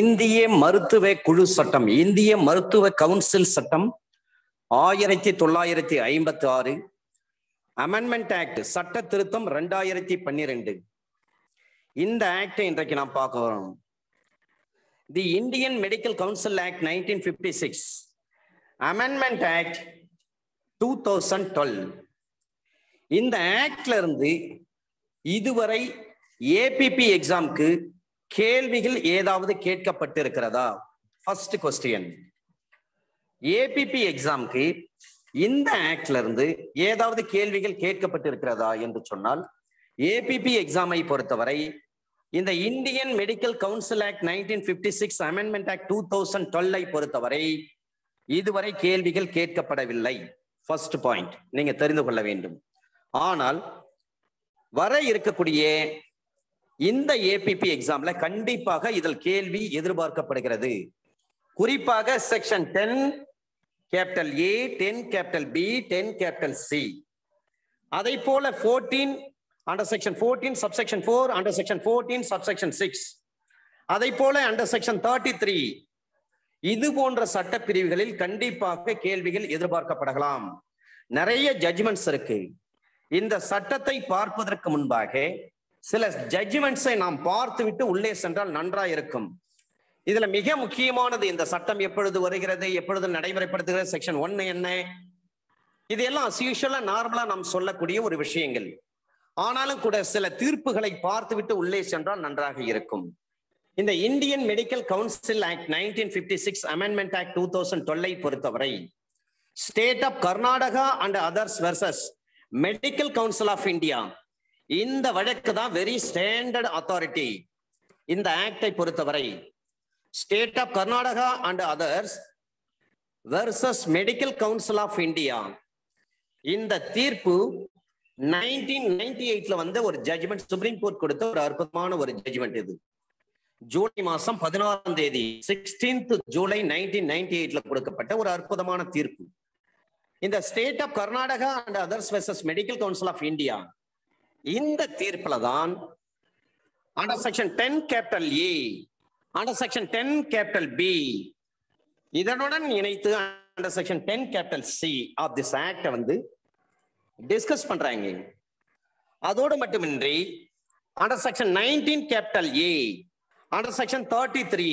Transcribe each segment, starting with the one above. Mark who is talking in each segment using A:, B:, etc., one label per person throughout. A: இந்திய மருத்துவ குழு சட்டம் இந்திய மருத்துவ கவுன்சில் சட்டம் ஆயிரத்தி தொள்ளாயிரத்தி ஐம்பத்தி ஆறு அமெண்ட்மெண்ட் ஆக்ட் சட்ட திருத்தம் ரெண்டாயிரத்தி பன்னிரெண்டு இந்த ஆக்டை இன்றைக்கு நாம் பார்க்க வரோம் the Indian medical council act nineteen fifty six amendment act two thousand twelve இந்த ஆக்ட்ல இருந்து இதுவரை ஏபிபி எக்ஸாம்க்கு கேள்விகள் ஏதாவது கேட்கப்பட்டிருக்கிறதா ஃபர்ஸ்ட் கொஸ்டின் ஏபிபி எக்ஸாம்க்கு இந்த ஆக்ட்ல இருந்து ஏதாவது கேள்விகள் கேட்கப்பட்டிருக்கிறதா என்று சொன்னால் ஏபிபி எக்ஸாமை பொறுத்தவரை இந்த Indian medical council act nineteen fifty six amendment act two thousand டுவெல்லை பொறுத்தவரை இதுவரை கேள்விகள் கேட்கப்படவில்லை ஃபர்ஸ்ட் பாயிண்ட் நீங்க தெரிந்து கொள்ள வேண்டும் ஆனால் வர இருக்கக்கூடிய இந்த ஏபிபி எக்ஸாம்ல கண்டிப்பாக இதில் கேள்வி எதிர்பார்க்கப்படுகிறது குறிப்பாக section ten capital A ten capital B ten capital C அதை போல fourteen under section fourteen subsection four under section fourteen subsection six அதை போல அண்டர் செக்ஷன் தேர்ட்டி த்ரீ இது போன்ற சட்ட பிரிவுகளில் கண்டிப்பாக கேள்விகள் எதிர்பார்க்கப்படலாம் நிறைய ஜட்ஜ்மெண்ட்ஸ் இருக்கு இந்த சட்டத்தை பார்ப்பதற்கு முன்பாக சில ஜட்ஜ்மெண்ட்ஸை நாம் பார்த்துவிட்டு உள்ளே சென்றால் நன்றாக இருக்கும் இதுல மிக முக்கியமானது இந்த சட்டம் எப்பொழுது வருகிறது எப்பொழுது நடைமுறைப்படுத்துகிறது செக்ஷன் ஒன் என்ன இது எல்லாம் நார்மலா நாம் சொல்லக்கூடிய ஒரு விஷயங்கள் ஆனாலும் கூட சில தீர்ப்புகளை பார்த்துவிட்டு உள்ளே சென்றால் நன்றாக இருக்கும் இந்த Indian medical council act nineteen fifty six amendment act two thousand டுவெல்லை பொறுத்தவரை state of Karnataka and others versus medical council of India இந்த வழக்கு தான் வெரி ஸ்டாண்டர்ட் அத்தாரிட்டி இந்த ஆக்டை பொறுத்தவரை state of Karnataka and others versus medical council of India இந்த தீர்ப்பு நைன்டீன் நைன்டி எயிட்ல வந்த ஒரு ஜட்ஜ்மெண்ட் சுப்ரீம் கோர்ட் கொடுத்த ஒரு அற்புதமான ஒரு ஜட்ஜ்மெண்ட் இது ஜூலை மாசம் பதினாறாம் தேதி சிக்ஸ்டீன்த் ஜூலை நைன்டீன் நைன்டி எயிட்ல கொடுக்கப்பட்ட ஒரு அற்புதமான தீர்ப்பு இந்த state of Karnataka and others versus medical council of India இந்த தீர்ப்புல தான் under section ten capital E under section ten capital B இதனுடன் இணைத்து under section ten capital C of this act வந்து டிஸ்கஸ் பண்றாங்க அதோடு மட்டுமின்றி under section nineteen capital A under section thirty three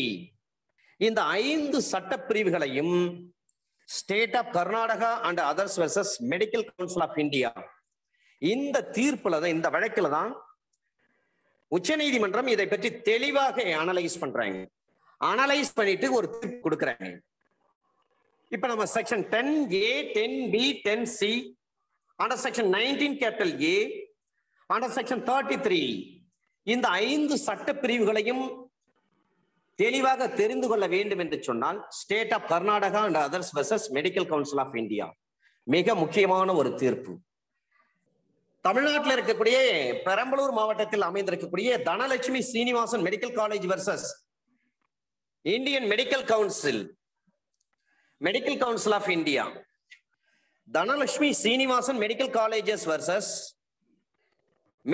A: இந்த ஐந்து சட்ட பிரிவுகளையும் state of Karnataka and others versus medical council of India இந்த தீர்ப்புல தான் இந்த வழக்குல தான் உச்ச நீதிமன்றம் இதை பற்றி தெளிவாக அனலைஸ் பண்றாங்க அனலைஸ் பண்ணிட்டு ஒரு தீர்ப்பு கொடுக்குறாங்க இப்ப நம்ம section ten A ten B ten C under section nineteen capital A under section thirty three இந்த ஐந்து சட்ட பிரிவுகளையும் தெளிவாக தெரிந்து கொள்ள வேண்டும் என்று சொன்னால் state of Karnataka and others versus medical council of India மிக முக்கியமான ஒரு தீர்ப்பு தமிழ்நாட்டில் இருக்கக்கூடிய பெரம்பலூர் மாவட்டத்தில் அமைந்திருக்கக்கூடிய Dhanalakshmi Srinivasan medical college versus Indian medical council medical council of India Dhanalakshmi Srinivasan medical colleges versus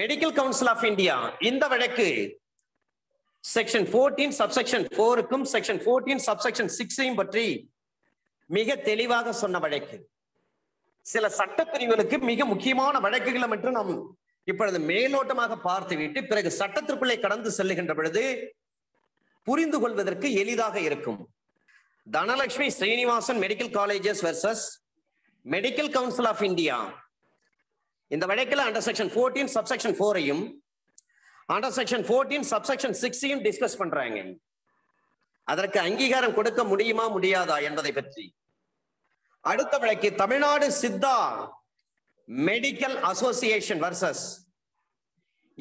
A: medical council of India இந்த வழக்கு செக்ஷன் போர்டீன் சப்செக்ஷன் போருக்கும் செக்ஷன் போர்டீன் சப்செக்ஷன் சிக்ஸையும் பற்றி மிக தெளிவாக சொன்ன வழக்கு சில சட்டப்பிரிவுகளுக்கு மிக முக்கியமான வழக்குகள் என்று நாம் இப்பொழுது மேலோட்டமாக பார்த்துவிட்டு பிறகு சட்டத்திற்குள்ளே கடந்து செல்லுகின்ற பொழுது புரிந்து கொள்வதற்கு எளிதாக இருக்கும் Dhanalakshmi Srinivasan medical colleges versus medical council of India இந்த வழக்கில் அண்டர் செக்ஷன் ஃபோர்டீன் சப்செக்ஷன் ஃபோரையும் அண்டர் செக்ஷன் ஃபோர்டீன் சப்செக்ஷன் சிக்ஸையும் டிஸ்கஸ் பண்றாங்க அதற்கு அங்கீகாரம் கொடுக்க முடியுமா முடியாதா என்பதை பற்றி அடுத்த வழக்கு Tamil Nadu Siddha medical association versus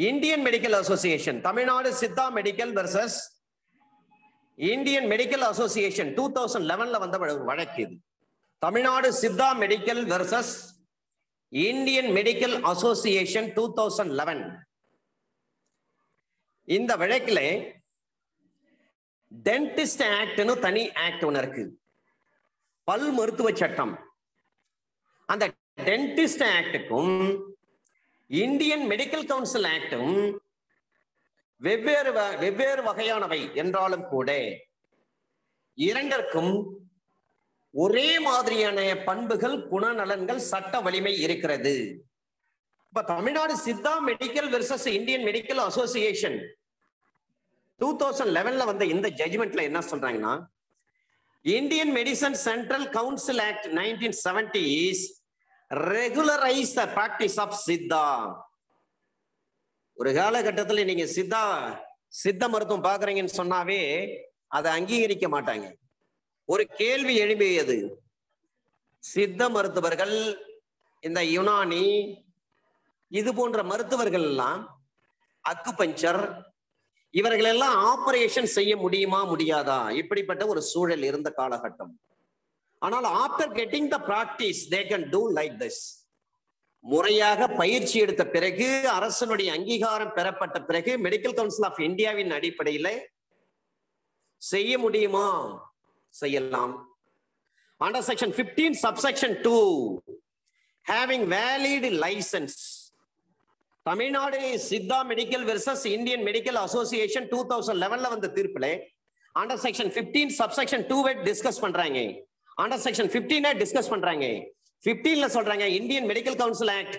A: Indian medical association Tamil Nadu Siddha medical versus Indian medical association two thousand லெவன்ல வந்த வழக்கு இது Tamil Nadu Siddha medical versus Indian medical association two thousand eleven இந்த வழக்கில் டென்டிஸ்ட் ஆக்ட்னு தனி ஆக்ட் ஒன்று இருக்குது பல் மருத்துவ சட்டம் அந்த டென்டிஸ்ட் ஆக்டுக்கும் இந்தியன் மெடிக்கல் கவுன்சில் ஆக்டும் வெவ்வேறு வெவ்வேறு வகையானவை என்றாலும் கூட இரண்டிற்கும் ஒரே மாதிரியான பண்புகள் குணநலன்கள் சட்ட வலிமை இருக்கிறது இப்ப Tamil Nadu Siddha medical versus Indian medical association two thousand லெவன்ல வந்த இந்த ஜட்மெண்ட்ல என்ன சொல்றாங்கன்னா Indian Medicine Central Council Act 1970s regularize the practice of Siddha. ஒரு காலகட்டத்தில் நீங்க சித்தா சித்த மருத்துவம் பாக்குறீங்கன்னு சொன்னாவே அதை அங்கீகரிக்க மாட்டாங்க ஒரு கேள்வி எழுப்பியது சித்த மருத்துவர்கள் இந்த யுனானி இது போன்ற மருத்துவர்கள் எல்லாம் அக்குபஞ்சர் இவர்களெல்லாம் ஆபரேஷன் செய்ய முடியுமா முடியாதா இப்படிப்பட்ட ஒரு சூழல் இருந்த காலகட்டம் ஆனால் after getting the practice they can do like this முறையாக பயிற்சி எடுத்த பிறகு அரசனுடைய அங்கீகாரம் பெறப்பட்ட பிறகு மெடிக்கல் கவுன்சில் ஆஃப் இந்தியாவின் அடிப்படையில் செய்ய முடியுமா செய்யலாம் under section fifteen subsection two having valid licence Tamil Nadu Siddha medical versus Indian medical association two thousand லெவன்ல வந்த தீர்ப்புல under section fifteen subsection two வெட் டிஸ்கஸ் பண்றாங்க அண்டர் செக்ஷன் பிப்டீனை டிஸ்கஸ் பண்றாங்க பிப்டீன்ல சொல்றாங்க இந்தியன் மெடிக்கல் கவுன்சில் ஆக்ட்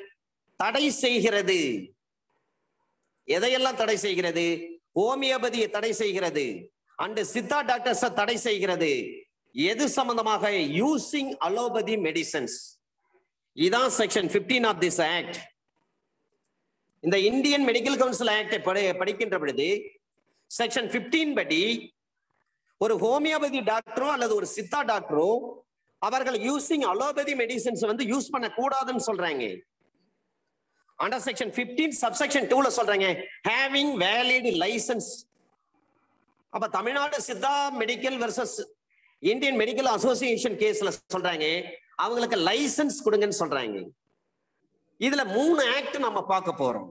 A: தடை செய்கிறது எதையெல்லாம் தடை செய்கிறது ஹோமியோபதியை தடை செய்கிறது அண்டு சித்தா டாக்டர்ஸ் தடை செய்கிறது எது சம்பந்தமாக யூசிங் அலோபதி மெடிசன்ஸ் இதான் section fifteen of this act இந்த இந்தியன் மெடிக்கல் கவுன்சில் ஆக்டை படி படிக்கின்ற பொழுது செக்ஷன் பிப்டீன் படி ஒரு ஹோமியோபதி டாக்டரோ அல்லது ஒரு சித்தா டாக்டரோ அவர்கள் யூசிங் அலோபதி மெடிசன்ஸ் வந்து யூஸ் பண்ணக்கூடாதுன்னு சொல்றாங்க அண்டர் செக்ஷன் பிப்டீன் சப்செக்ஷன் டூல சொல்றாங்க ஹேவிங் வேலிட் லைசன்ஸ் அப்ப Tamil Nadu Siddha medical versus Indian medical association கேஸ்ல சொல்றாங்க அவங்களுக்கு லைசன்ஸ் கொடுங்கன்னு சொல்றாங்க இதுல மூணு ஆக்ட் நம்ம பார்க்க போறோம்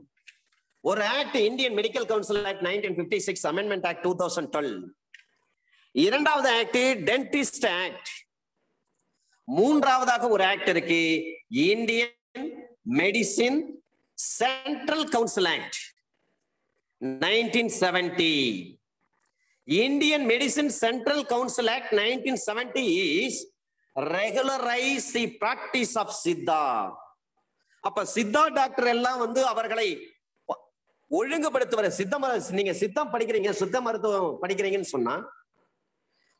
A: ஒரு act Indian medical council act nineteen fifty six amendment act two thousand twelve இரண்டாவது ஆக்ட் டென்டிஸ்ட் ஆக்ட் மூன்றாவதாக ஒரு ஆக்ட் இருக்கு Indian medicine central council act nineteen seventy Indian medicine central council act nineteen seventy is regularise the practice of Siddha அப்ப Siddha doctor எல்லாம் வந்து அவர்களை ஒழுங்குபடுத்துவர சித்த நீங்க சித்தம் படிக்கிறீங்க சித்த மருத்துவம் படிக்கிறீங்கன்னு சொன்னா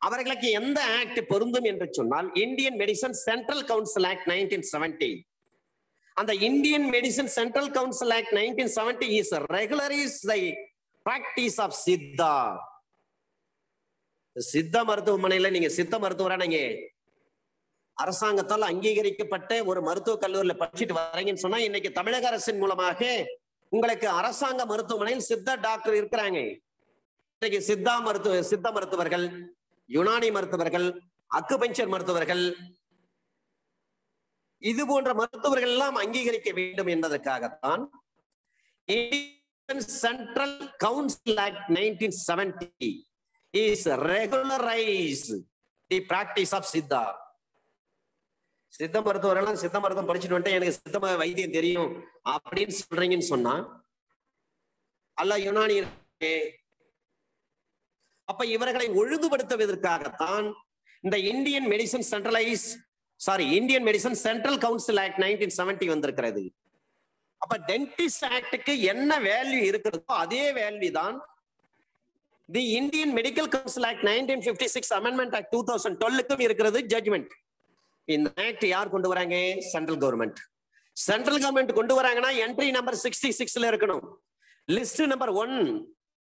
A: அவர்களுக்கு எந்த ஆக்ட் பொருந்தும் என்று சொன்னால் Indian medicine central council act nineteen seventy அந்த Indian medicine central council act nineteen seventy is regularise the practice of Siddha சித்த மருத்துவமனையில நீங்க சித்த மருத்துவரா நீங்க அரசாங்கத்தால் அங்கீகரிக்கப்பட்ட ஒரு மருத்துவக் கல்லூரியில படிச்சுட்டு வரீங்கன்னு சொன்னா இன்னைக்கு தமிழக அரசின் மூலமாக உங்களுக்கு அரசாங்க மருத்துவமனையில் சித்த டாக்டர் இருக்கிறாங்க இன்னைக்கு சித்தா மருத்துவ சித்த மருத்துவர்கள் யுனானி மருத்துவர்கள் அக்குபஞ்சர் மருத்துவர்கள் இது போன்ற மருத்துவர்கள் எல்லாம் அங்கீகரிக்க வேண்டும் என்பதற்காகத்தான் central council act nineteen seventy is regularise the practice of Siddha சித்த மருத்துவரெல்லாம் சித்த மருத்துவம் படிச்சுட்டு வந்துட்டு எனக்கு சித்த வைத்தியம் தெரியும் அப்படின்னு சொல்றீங்கன்னு சொன்னா அல்ல யுனானி அப்ப இவர்களை ஒழுங்குபடுத்துவதற்காகத்தான் இந்த Indian medicine centralise sorry Indian medicine central council act nineteen seventy வந்திருக்கிறது அப்ப டென்டிஸ்ட் ஆக்டுக்கு என்ன வேல்யூ இருக்கிறதோ அதே வேல்யூ தான் the Indian medical council act nineteen fifty six amendment act two thousand டுவெல்லுக்கும் இருக்கிறது ஜட்மெண்ட் இந்த ஆக்ட் யார் கொண்டு வராங்க சென்ட்ரல் கவர்மெண்ட் சென்ட்ரல் கவர்மெண்ட் கொண்டு வராங்கன்னா என்ட்ரி நம்பர் சிக்ஸ்டி சிக்ஸ்ல இருக்கணும் list number one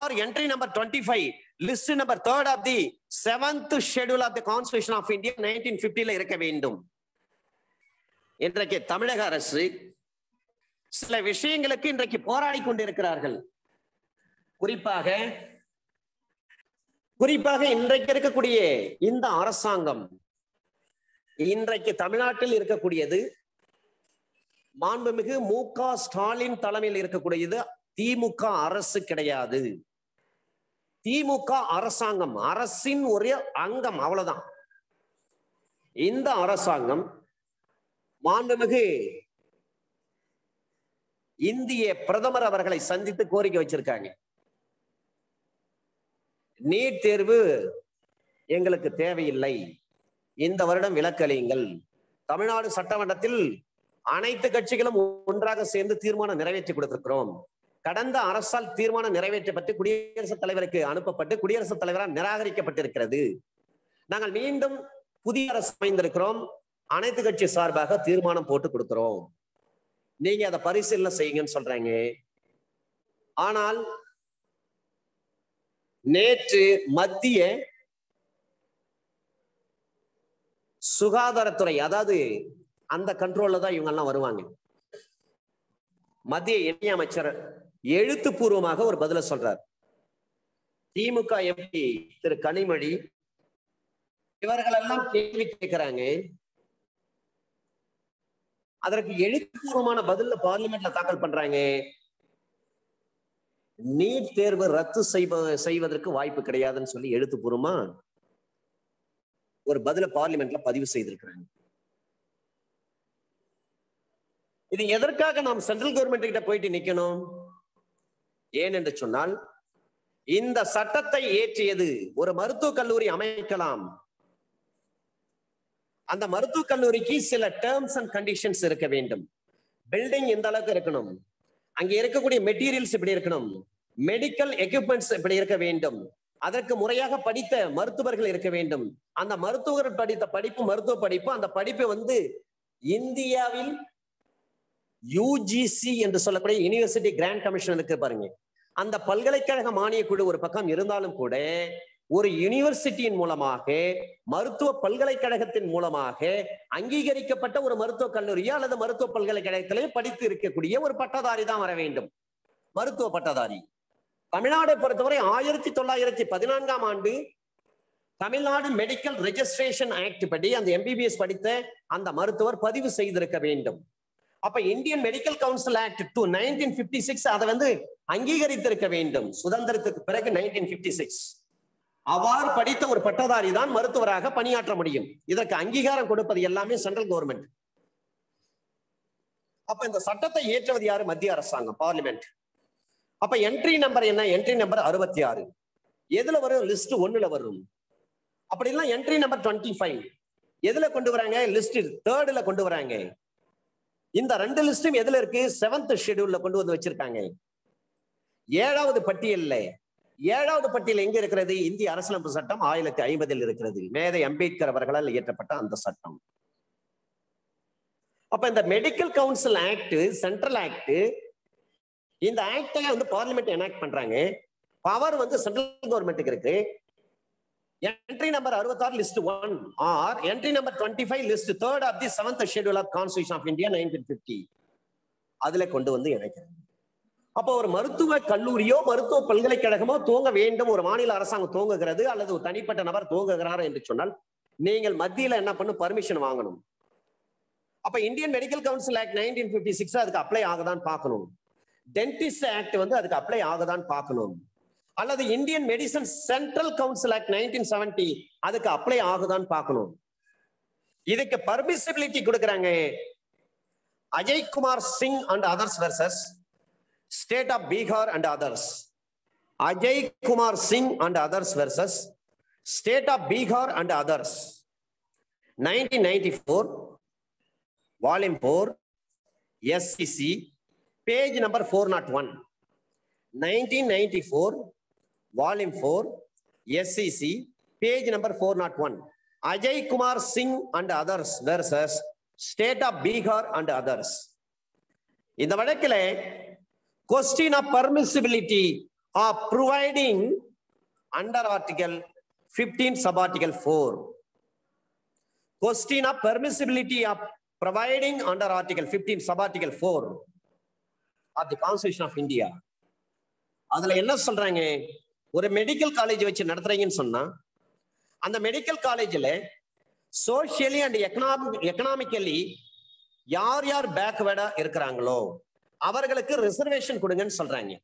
A: or entry number twenty five list number third of the seventh schedule of the constitution of India nineteen பிப்டியில இருக்க வேண்டும் இன்றைக்கு தமிழக அரசு சில விஷயங்களுக்கு இன்றைக்கு போராடி கொண்டிருக்கிறார்கள் குறிப்பாக குறிப்பாக இன்றைக்கு இருக்கக்கூடிய இந்த அரசாங்கம் இன்றைக்கு தமிழ்நாட்டில் இருக்கக்கூடியது மாண்புமிகு மு க ஸ்டாலின் தலைமையில் இருக்கக்கூடியது திமுக அரசு கிடையாது திமுக அரசாங்கம் அரசின் ஒரே அங்கம் அவ்வளவுதான் இந்த அரசாங்கம் மாண்புமிகு இந்திய பிரதமர் அவர்களை சந்தித்து கோரிக்கை வச்சிருக்காங்க நீட் தேர்வு எங்களுக்கு தேவையில்லை இந்த வருடம் விலக்களியுங்கள் தமிழ்நாடு சட்டமன்றத்தில் அனைத்து கட்சிகளும் ஒன்றாக சேர்ந்து தீர்மானம் நிறைவேற்றி கொடுத்திருக்கிறோம் கடந்த அரசால் தீர்மானம் நிறைவேற்றப்பட்டு குடியரசுத் தலைவருக்கு அனுப்பப்பட்டு குடியரசுத் தலைவரால் நிராகரிக்கப்பட்டிருக்கிறது நாங்கள் மீண்டும் புதிய அரசு அமைந்திருக்கிறோம் அனைத்து கட்சி சார்பாக தீர்மானம் போட்டு கொடுக்கிறோம் நீங்க அதை பரிசீலனை செய்யுங்கன்னு சொல்றீங்க ஆனால் நேற்று மத்திய சுகாதாரத்துறை அதாவது அந்த கண்ட்ரோல்ல தான் எல்லாம் வருவாங்க மத்திய இணையமைச்சர் எழுத்துப்பூர்வமாக ஒரு பதில சொல்றார் திமுக எம்பி திரு கனிமொழி இவர்களெல்லாம் கேள்வி கேட்கிறாங்க அதற்கு எழுத்துப்பூர்வமான பதில பார்லிமெண்ட்ல தாக்கல் பண்றாங்க நீட் தேர்வு ரத்து செய்வதற்கு வாய்ப்பு கிடையாதுன்னு சொல்லி எழுத்துப்பூர்வமா ஒரு பதில பார்லிமெண்ட்ல பதிவு செய்திருக்கிறாங்க இது எதற்காக நாம் சென்ட்ரல் கவர்மெண்ட் கிட்ட போயிட்டு நிக்கணும் ஏன் என்று சொன்னால் இந்த சட்டத்தை ஏற்றியது ஒரு மருத்துவக் கல்லூரி அமைக்கலாம் அந்த மருத்துவக் கல்லூரிக்கு சில டேர்ம்ஸ் அண்ட் கண்டிஷன்ஸ் இருக்க வேண்டும் பில்டிங் இந்த அளவுக்கு இருக்கணும் அங்க இருக்கக்கூடிய மெட்டீரியல்ஸ் இப்படி இருக்கணும் மெடிக்கல் எக்யூப்மெண்ட்ஸ் இப்படி இருக்க வேண்டும் அதற்கு முறையாக படித்த மருத்துவர்கள் இருக்க வேண்டும் அந்த மருத்துவர்கள் படித்த படிப்பு மருத்துவ படிப்பு அந்த படிப்பை வந்து இந்தியாவில் யூஜிசி என்று சொல்லக்கூடிய யூனிவர்சிட்டி கிராண்ட் கமிஷன் இருக்கு பாருங்க அந்த பல்கலைக்கழக மானிய குழு ஒரு பக்கம் இருந்தாலும் கூட ஒரு யூனிவர்சிட்டியின் மூலமாக மருத்துவ பல்கலைக்கழகத்தின் மூலமாக அங்கீகரிக்கப்பட்ட ஒரு மருத்துவ கல்லூரியோ அல்லது மருத்துவ பல்கலைக்கழகத்திலேயே படித்து இருக்கக்கூடிய ஒரு பட்டதாரி தான் வர வேண்டும் மருத்துவ பட்டதாரி தமிழ்நாடை பொறுத்தவரை ஆயிரத்தி தொள்ளாயிரத்தி பதினான்காம் ஆண்டு தமிழ்நாடு மெடிக்கல் ரெஜிஸ்ட்ரேஷன் ஆக்ட் படி அந்த எம்பிபிஎஸ் படித்த அந்த மருத்துவர் பதிவு செய்திருக்க வேண்டும் அப்ப Indian medical council act two nineteen fifty six அதை வந்து அங்கீகரித்திருக்க வேண்டும் சுதந்திரத்துக்கு பிறகு நைன்டீன் பிப்டி சிக்ஸ் அவ்வாறு படித்த ஒரு பட்டதாரி தான் மருத்துவராக பணியாற்ற முடியும் இதற்கு அங்கீகாரம் கொடுப்பது எல்லாமே சென்ட்ரல் கவர்மெண்ட் அப்ப இந்த சட்டத்தை ஏற்றுவது யாரு மத்திய அரசாங்கம் பார்லிமெண்ட் அப்ப என்ட்ரி நம்பர் என்ன என்ட்ரி நம்பர் அறுபத்தி ஆறு எதுல வரும் லிஸ்ட் ஒண்ணுல வரும் அப்படி இல்ல என்ட்ரி நம்பர் டுவெண்ட்டி ஃபைவ் எதுல கொண்டு வராங்க லிஸ்ட் தேர்டுல கொண்டு வராங்க இந்த ரெண்டு லிஸ்டும் எதுல இருக்கு செவன்த் ஷெடியூல்ல கொண்டு வந்து வச்சிருக்காங்க ஏழாவது பட்டியல்ல ஏழாவது பட்டியல் எங்க இருக்கிறது இந்திய அரசியலமைப்பு சட்டம் ஆயிரத்தி ஐம்பதில் இருக்கிறது மேதை அம்பேத்கர் அவர்களால் இயற்றப்பட்ட அந்த சட்டம் அப்ப இந்த medical council act central act இந்த ஆக்டை வந்து பார்லிமெண்ட் எனாக்ட் பண்றாங்க பவர் வந்து சென்ட்ரல் கவர்மெண்ட்டுக்கு இருக்கு என்ட்ரி நம்பர் அறுபத்தாறு list one or entry number twenty five list third of the seventh schedule of constitution of India nineteen fifty அதுல கொண்டு வந்து இணைக்கிறாங்க அப்போ ஒரு மருத்துவ கல்லூரியோ மருத்துவ பல்கலைக்கழகமோ தூங்க வேண்டும் ஒரு மாநில அரசாங்கம் தூங்குகிறது அல்லது ஒரு தனிப்பட்ட நபர் தூங்குகிறாரா என்று சொன்னால் நீங்கள் மத்தியில் என்ன பண்ணும் பர்மிஷன் வாங்கணும் அப்ப Indian medical council act nineteen fifty six அதுக்கு அப்ளை ஆகுதான்னு பார்க்கணும் டென்டிஸ்ட் ஆக்ட் வந்து அதுக்கு அப்ளை ஆகுதான்னு பார்க்கணும் அல்லது Indian medicine central council act nineteen seventy அதுக்கு அப்ளை ஆகுதான்னு பார்க்கணும் இதுக்கு பர்மிசிபிலிட்டி கொடுக்குறாங்க Ajay Kumar Singh and others versus state of Bihar and others Ajay Kumar Singh and others versus state of Bihar and others nineteen ninety four volume four SCC page number 401 1994 volume 4 scc page number 401 ajay kumar singh and others versus state of bihar and others இந்த வழக்கில் question of permissibility of providing under article 15 sub article 4 question of permissibility of providing under article 15 sub article 4 of the constitution of India அதுல என்ன சொல்றாங்க ஒரு medical college வச்சு நடத்துறீங்கன்னு சொன்னா அந்த medical காலேஜில் சோசியலி அண்ட் எக்கனாமிக் எக்கனாமிக்கலி யார் யார் பேக்வேர்டா இருக்கிறாங்களோ அவர்களுக்கு ரிசர்வேஷன் கொடுங்கன்னு சொல்றாங்க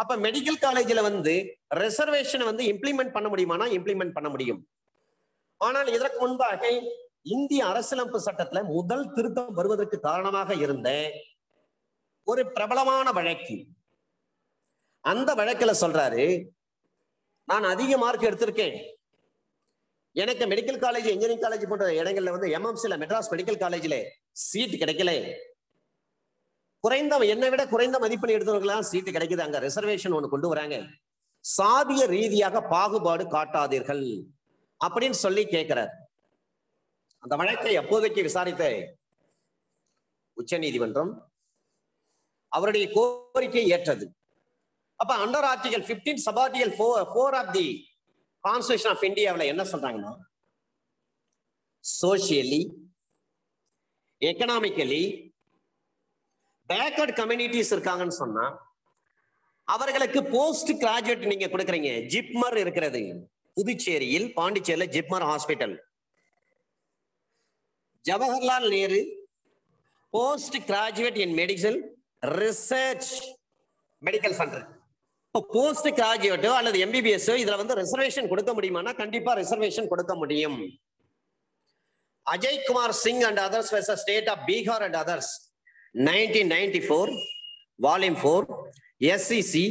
A: அப்ப மெடிக்கல் காலேஜில் வந்து ரிசர்வேஷனை வந்து இம்ப்ளிமெண்ட் பண்ண முடியுமானா இம்ப்ளிமெண்ட் பண்ண முடியும் ஆனால் இதற்கு முன்பாக இந்திய அரசியலமைப்பு சட்டத்துல முதல் திருத்தம் வருவதற்கு காரணமாக இருந்த ஒரு பிரபலமான வழக்கு அந்த வழக்கில் சொல்றாரு நான் அதிக மார்க் எடுத்திருக்கேன் எனக்கு மெடிக்கல் காலேஜ் இன்ஜினியரிங் காலேஜ் போன்ற இடங்கள்ல வந்து எம்எம்சில மெட்ராஸ் மெடிக்கல் காலேஜில் சீட் கிடைக்கல குறைந்த என்னை விட குறைந்த மதிப்பெண் எடுத்தவர்களுக்கு சீட்டு கிடைக்குது அங்க ரிசர்வேஷன் ஒன்று கொண்டு வராங்க சாதிய ரீதியாக பாகுபாடு காட்டாதீர்கள் அப்படின்னு சொல்லி கேட்கிறார் அந்த வழக்கை எப்போதைக்கு விசாரித்த உச்ச நீதிமன்றம் அவருடைய கோரிக்கை ஏற்றது அப்ப under article fifteen sub article four of the constitution of இந்தியாவில் என்ன சொல்றாங்கன்னா சோசியலி எக்கனாமிக்கலி பேக்கர்ட் கம்யூனிட்டிஸ் இருக்காங்கன்னு சொன்னா அவர்களுக்கு போஸ்ட் கிராஜுவேட் நீங்க கொடுக்குறீங்க ஜிப்மர் இருக்கிறது புதுச்சேரியில் பாண்டிச்சேரியில் JIPMER hospital Jawaharlal Nehru post graduate in medicine research medical பண்றேன் இப்போ போஸ்டுக்கு ஆகியவற்றோ அல்லது எம்பிபிஎஸ் இதுல வந்து ரிசர்வேஷன் கொடுக்க முடியுமானா கண்டிப்பா ரிசர்வேஷன் கொடுக்க முடியும் Ajay Kumar Singh and others versus state of Bihar and others nineteen ninety four volume four SCC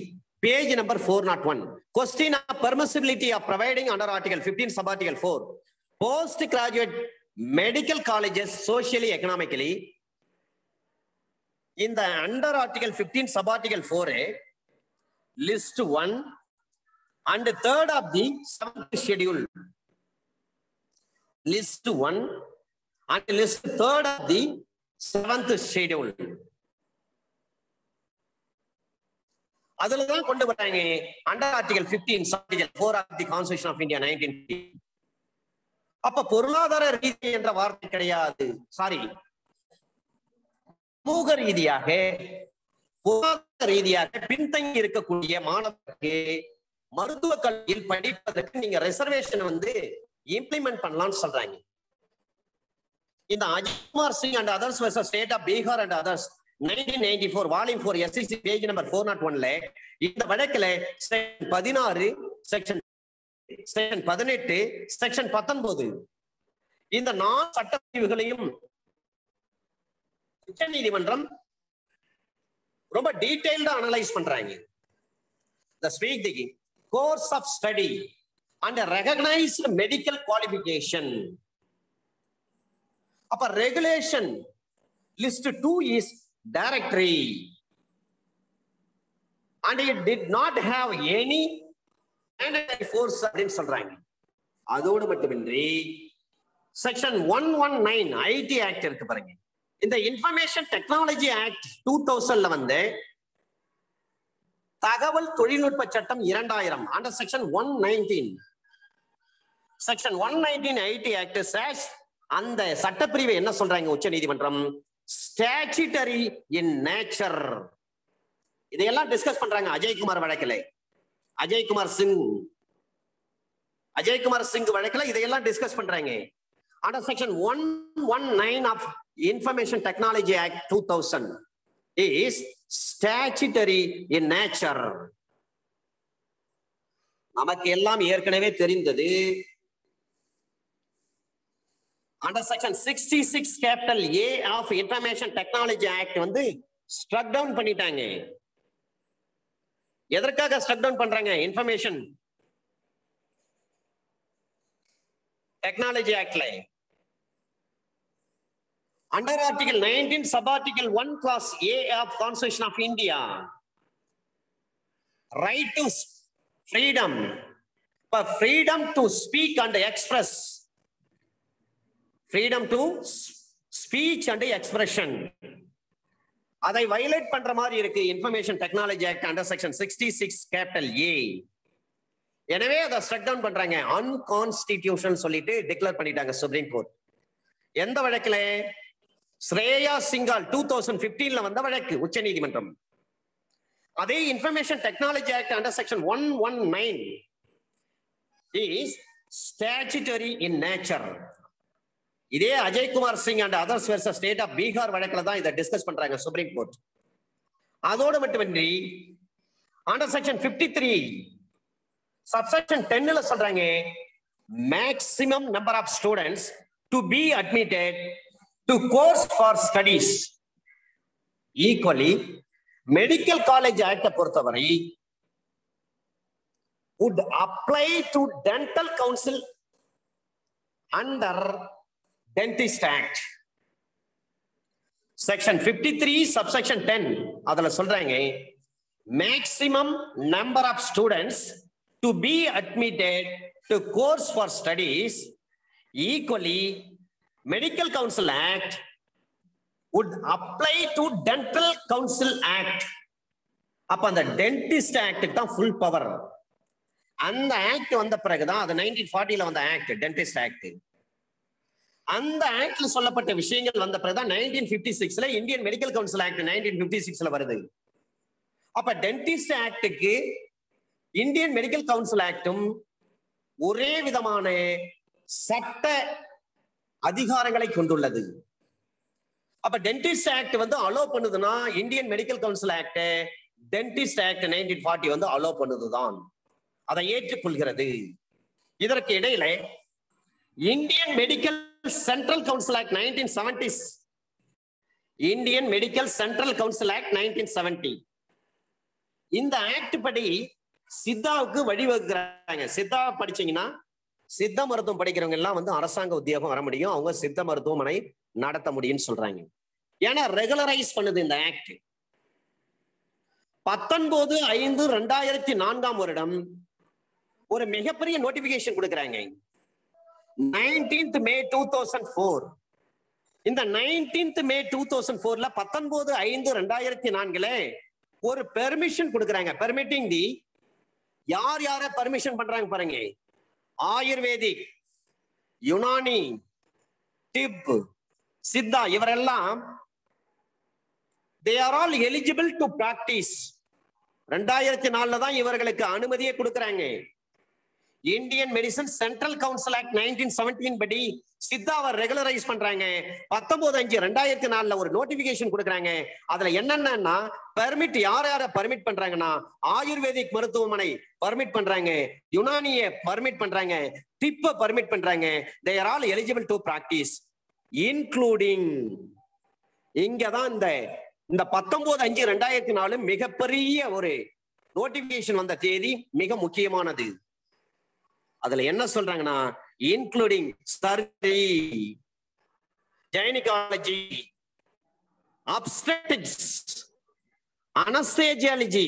A: page number four not one question of permissibility of providing under article fifteen sub article four post graduate medical colleges socially economically இந்த under article fifteen sub article four list one and third of the seventh schedule list one and list third of the seventh schedule அதுலதான் கொண்டு வராங்க under article fifteen article four of the constitution of India nineteen அப்ப பொருளாதார ரீதி என்ற வார்த்தை கிடையாது sorry சமூக ரீதியாக ரீதியாக பின்தங்கி இருக்கக்கூடிய மாணவருக்கு மருத்துவ கல்வியில் படிப்பதற்கு நீங்க ரிசர்வேஷன் வந்து இம்ப்ளிமெண்ட் பண்ணலாம்னு சொல்றாங்க இந்த Ajay Kumar Singh and others versus state of Bihar and others nineteen ninety four volume four SEC page number four not ஒன்ல இந்த வழக்குல செக்ஷன் பதினாறு செக்ஷன் செக்ஷன் பதினெட்டு செக்ஷன் பத்தொன்பது இந்த நாலு சட்ட பிரிவுகளையும் உச்ச நீதிமன்றம் ரொம்ப டீடைல்டா அனலைஸ் பண்றாங்க the speak the course of study and recognised medical qualification அப்ப regulation list two is directory and it did not have any force அப்படின்னு சொல்றாங்க அதோடு மட்டுமின்றி section one one nine IT act இருக்கு பாருங்க இந்த இன்ஃபர்மேஷன் டெக்னாலஜி ஆக்ட் டூ தௌசண்ட்ல வந்து தகவல் தொழில்நுட்ப சட்டம் இரண்டாயிரம் under section one nineteen section one nineteen IT act சேஷ் அந்த சட்டப்பிரிவை என்ன சொல்றாங்க உச்ச நீதிமன்றம் ஸ்டாச்சுட்டரி இன் நேச்சர் இதையெல்லாம் டிஸ்கஸ் பண்றாங்க அஜய்குமார் வழக்கில் அஜய்குமார் சிங் அஜய்குமார் சிங் வழக்கில் இதையெல்லாம் டிஸ்கஸ் பண்றாங்க under section 119 of Information Technology Act 2000 is statutory in nature. நமக்கு எல்லாம் ஏற்கனவே தெரிந்தது under section 66 capital A of Information Technology Act வந்து struck down பண்ணிட்டாங்க எதற்காக struck down பண்றாங்க information Technology Act line. Under Article 19, Sub Article 1, Class A of Constitution of India, right to freedom, but freedom to speak and express, freedom to speech and expression. அதை violate பண்ற மாதிரி இருக்கு information technology act under section sixty six capital A எனவே அதை struck down பண்றாங்க அன்கான்ஸ்டிடியூஷன் சொல்லிட்டு declare பண்ணிட்டாங்க supreme court எந்த வழக்குல ஸ்ரேயா சிங்கால் டூ தௌசண்ட் பிப்டீன்ல வந்த வழக்கு உச்ச நீதிமன்றம் அதே information technology act under section one one nine is statutory in nature இதே Ajay Kumar Singh and others versus state of Bihar வழக்கில் தான் இதை டிஸ்கஸ் பண்றாங்க சுப்ரீம் கோர்ட் அதோடு மட்டுமின்றி under section fifty three subsection 10 ல சொல்றாங்க maximum number of students to be admitted to course for studies equally medical college act பொறுத்தவரை would apply to dental council under dentist act section fifty three subsection ten அதுல சொல்றாங்க maximum number of students to be admitted to course for studies. Equally, Medical Council Act would apply to Dental Council Act. அப்ப அந்த dentist ஆக்டுக்கு தான் full power அந்த act வந்த பிறகுதான் அது நைன்டீன் ஃபார்ட்டியில வந்த ஆக்ட் டென்டிஸ்ட் ஆக்ட் அந்த ஆக்ட்ல சொல்லப்பட்ட விஷயங்கள் வந்த பிறகு தான் நைன்டீன் பிப்டி சிக்ஸ்ல Indian medical council act nineteen fifty சிக்ஸ்ல வருது அப்ப டென்டிஸ்ட் ஆக்டுக்கு இந்தியன் மெடிக்கல் கவுன்சில் ஆக்டும் ஒரே விதமான சட்ட அதிகாரங்களை கொண்டுள்ளது அப்ப டென்டிஸ்ட் ஆக்ட் வந்து அலோ பண்ணுதுன்னா Indian medical council act dentist act nineteen forty வந்து அலோ பண்ணுதுதான் அதை ஏற்றுக்கொள்கிறது இதற்கு இடையில Indian medical central council act nineteen seventies Indian medical central council act nineteen seventy இந்த ஆக்ட் படி சித்தாவுக்கு வழிவகுக்கிறாங்க சித்தா படிச்சீங்கன்னா சித்த மருத்துவம் படிக்கிறவங்க எல்லாம் வந்து அரசாங்க உத்தியோகம் வர முடியும் அவங்க சித்த மருத்துவமனை நடத்த முடியும்னு சொல்றாங்க ஏன்னா ரெகுலரைஸ் பண்ணுது இந்த ஆக்ட் பத்தொன்பது ஐந்து ரெண்டாயிரத்தி நான்காம் வருடம் ஒரு மிகப்பெரிய நோட்டிபிகேஷன் கொடுக்குறாங்க nineteenth May two thousand four இந்த நைன்டீன்த் மே டூ தௌசண்ட் ஃபோர்ல பத்தொன்பது ஐந்து ரெண்டாயிரத்தி நான்குல ஒரு பெர்மிஷன் கொடுக்குறாங்க பெர்மிட்டிங் தி யார் யார பர்மிஷன் பண்றாங்க பாருங்க ஆயுர்வேதிக் யுனானி டிப் சித்தா இவரெல்லாம் they are all eligible to practise ரெண்டாயிரத்தி நாலுல தான் இவர்களுக்கு அனுமதியை கொடுக்குறாங்க Indian medicine central council act nineteen seventeen படி சித்தாவை ரெகுலரைஸ் பண்றாங்க பத்தொன்பது அஞ்சு ரெண்டாயிரத்தி நாலுல ஒரு நோட்டிபிகேஷன் கொடுக்குறாங்க அதுல என்னென்னா பெர்மிட் யார் யார பர்மிட் பண்றாங்கன்னா ஆயுர்வேதிக் மருத்துவமனை பர்மிட் பண்றாங்க யுனானிய பர்மிட் பண்றாங்க டிப்ப பர்மிட் பண்றாங்க they're all eligible to practise including இங்கதான் இந்த இந்த பத்தொன்பது அஞ்சு ரெண்டாயிரத்தி நாலு மிகப்பெரிய ஒரு நோட்டிபிகேஷன் வந்த தேதி மிக முக்கியமானது அதுல என்ன சொல்றாங்கன்னா including surgery gynaecology obstetrics anaesthesiology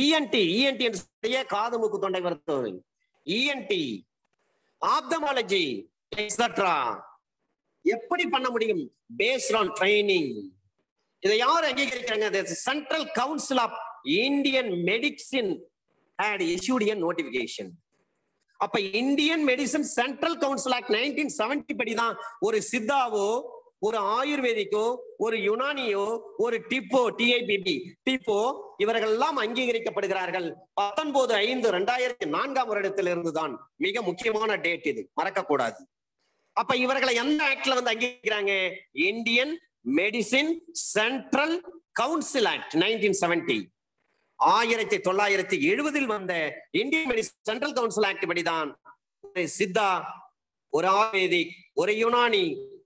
A: ENT ENT என்று காது மூக்கு தொண்டை மருத்துவம் இஎன்டி ஆப்தமாலஜி எக்ஸட்ரா எப்படி பண்ண முடியும் பேஸ்ட் ஆன் ட்ரைனிங் இதை யார் அங்கீகரிக்கிறாங்க central council of Indian medicine had issued a notification அப்ப Indian medicine central council act nineteen seventy படிதான் ஒரு சித்தாவோ ஒரு ஆயுர்வேதிக்கோ ஒரு யுனானியோ ஒரு டிப்போ டிஐபிபி டிப்போ இவர்கள் எல்லாம் அங்கீகரிக்கப்படுகிறார்கள் பத்தொன்பது ஐந்து ரெண்டாயிரத்தி நான்காம் வருடத்திலிருந்து தான் மிக முக்கியமான டேட் இது மறக்கக்கூடாது அப்ப இவர்களை எந்த ஆக்ட்ல வந்து அங்கீகரிக்கிறாங்க Indian medicine central council act nineteen seventy ஆயிரத்தி தொள்ளாயிரத்தி எழுபதில் வந்த Indian medicine central council act படிதான் ஒரு சித்தா ஒரு ஆயுர்வேதிக் ஒரு யுனானி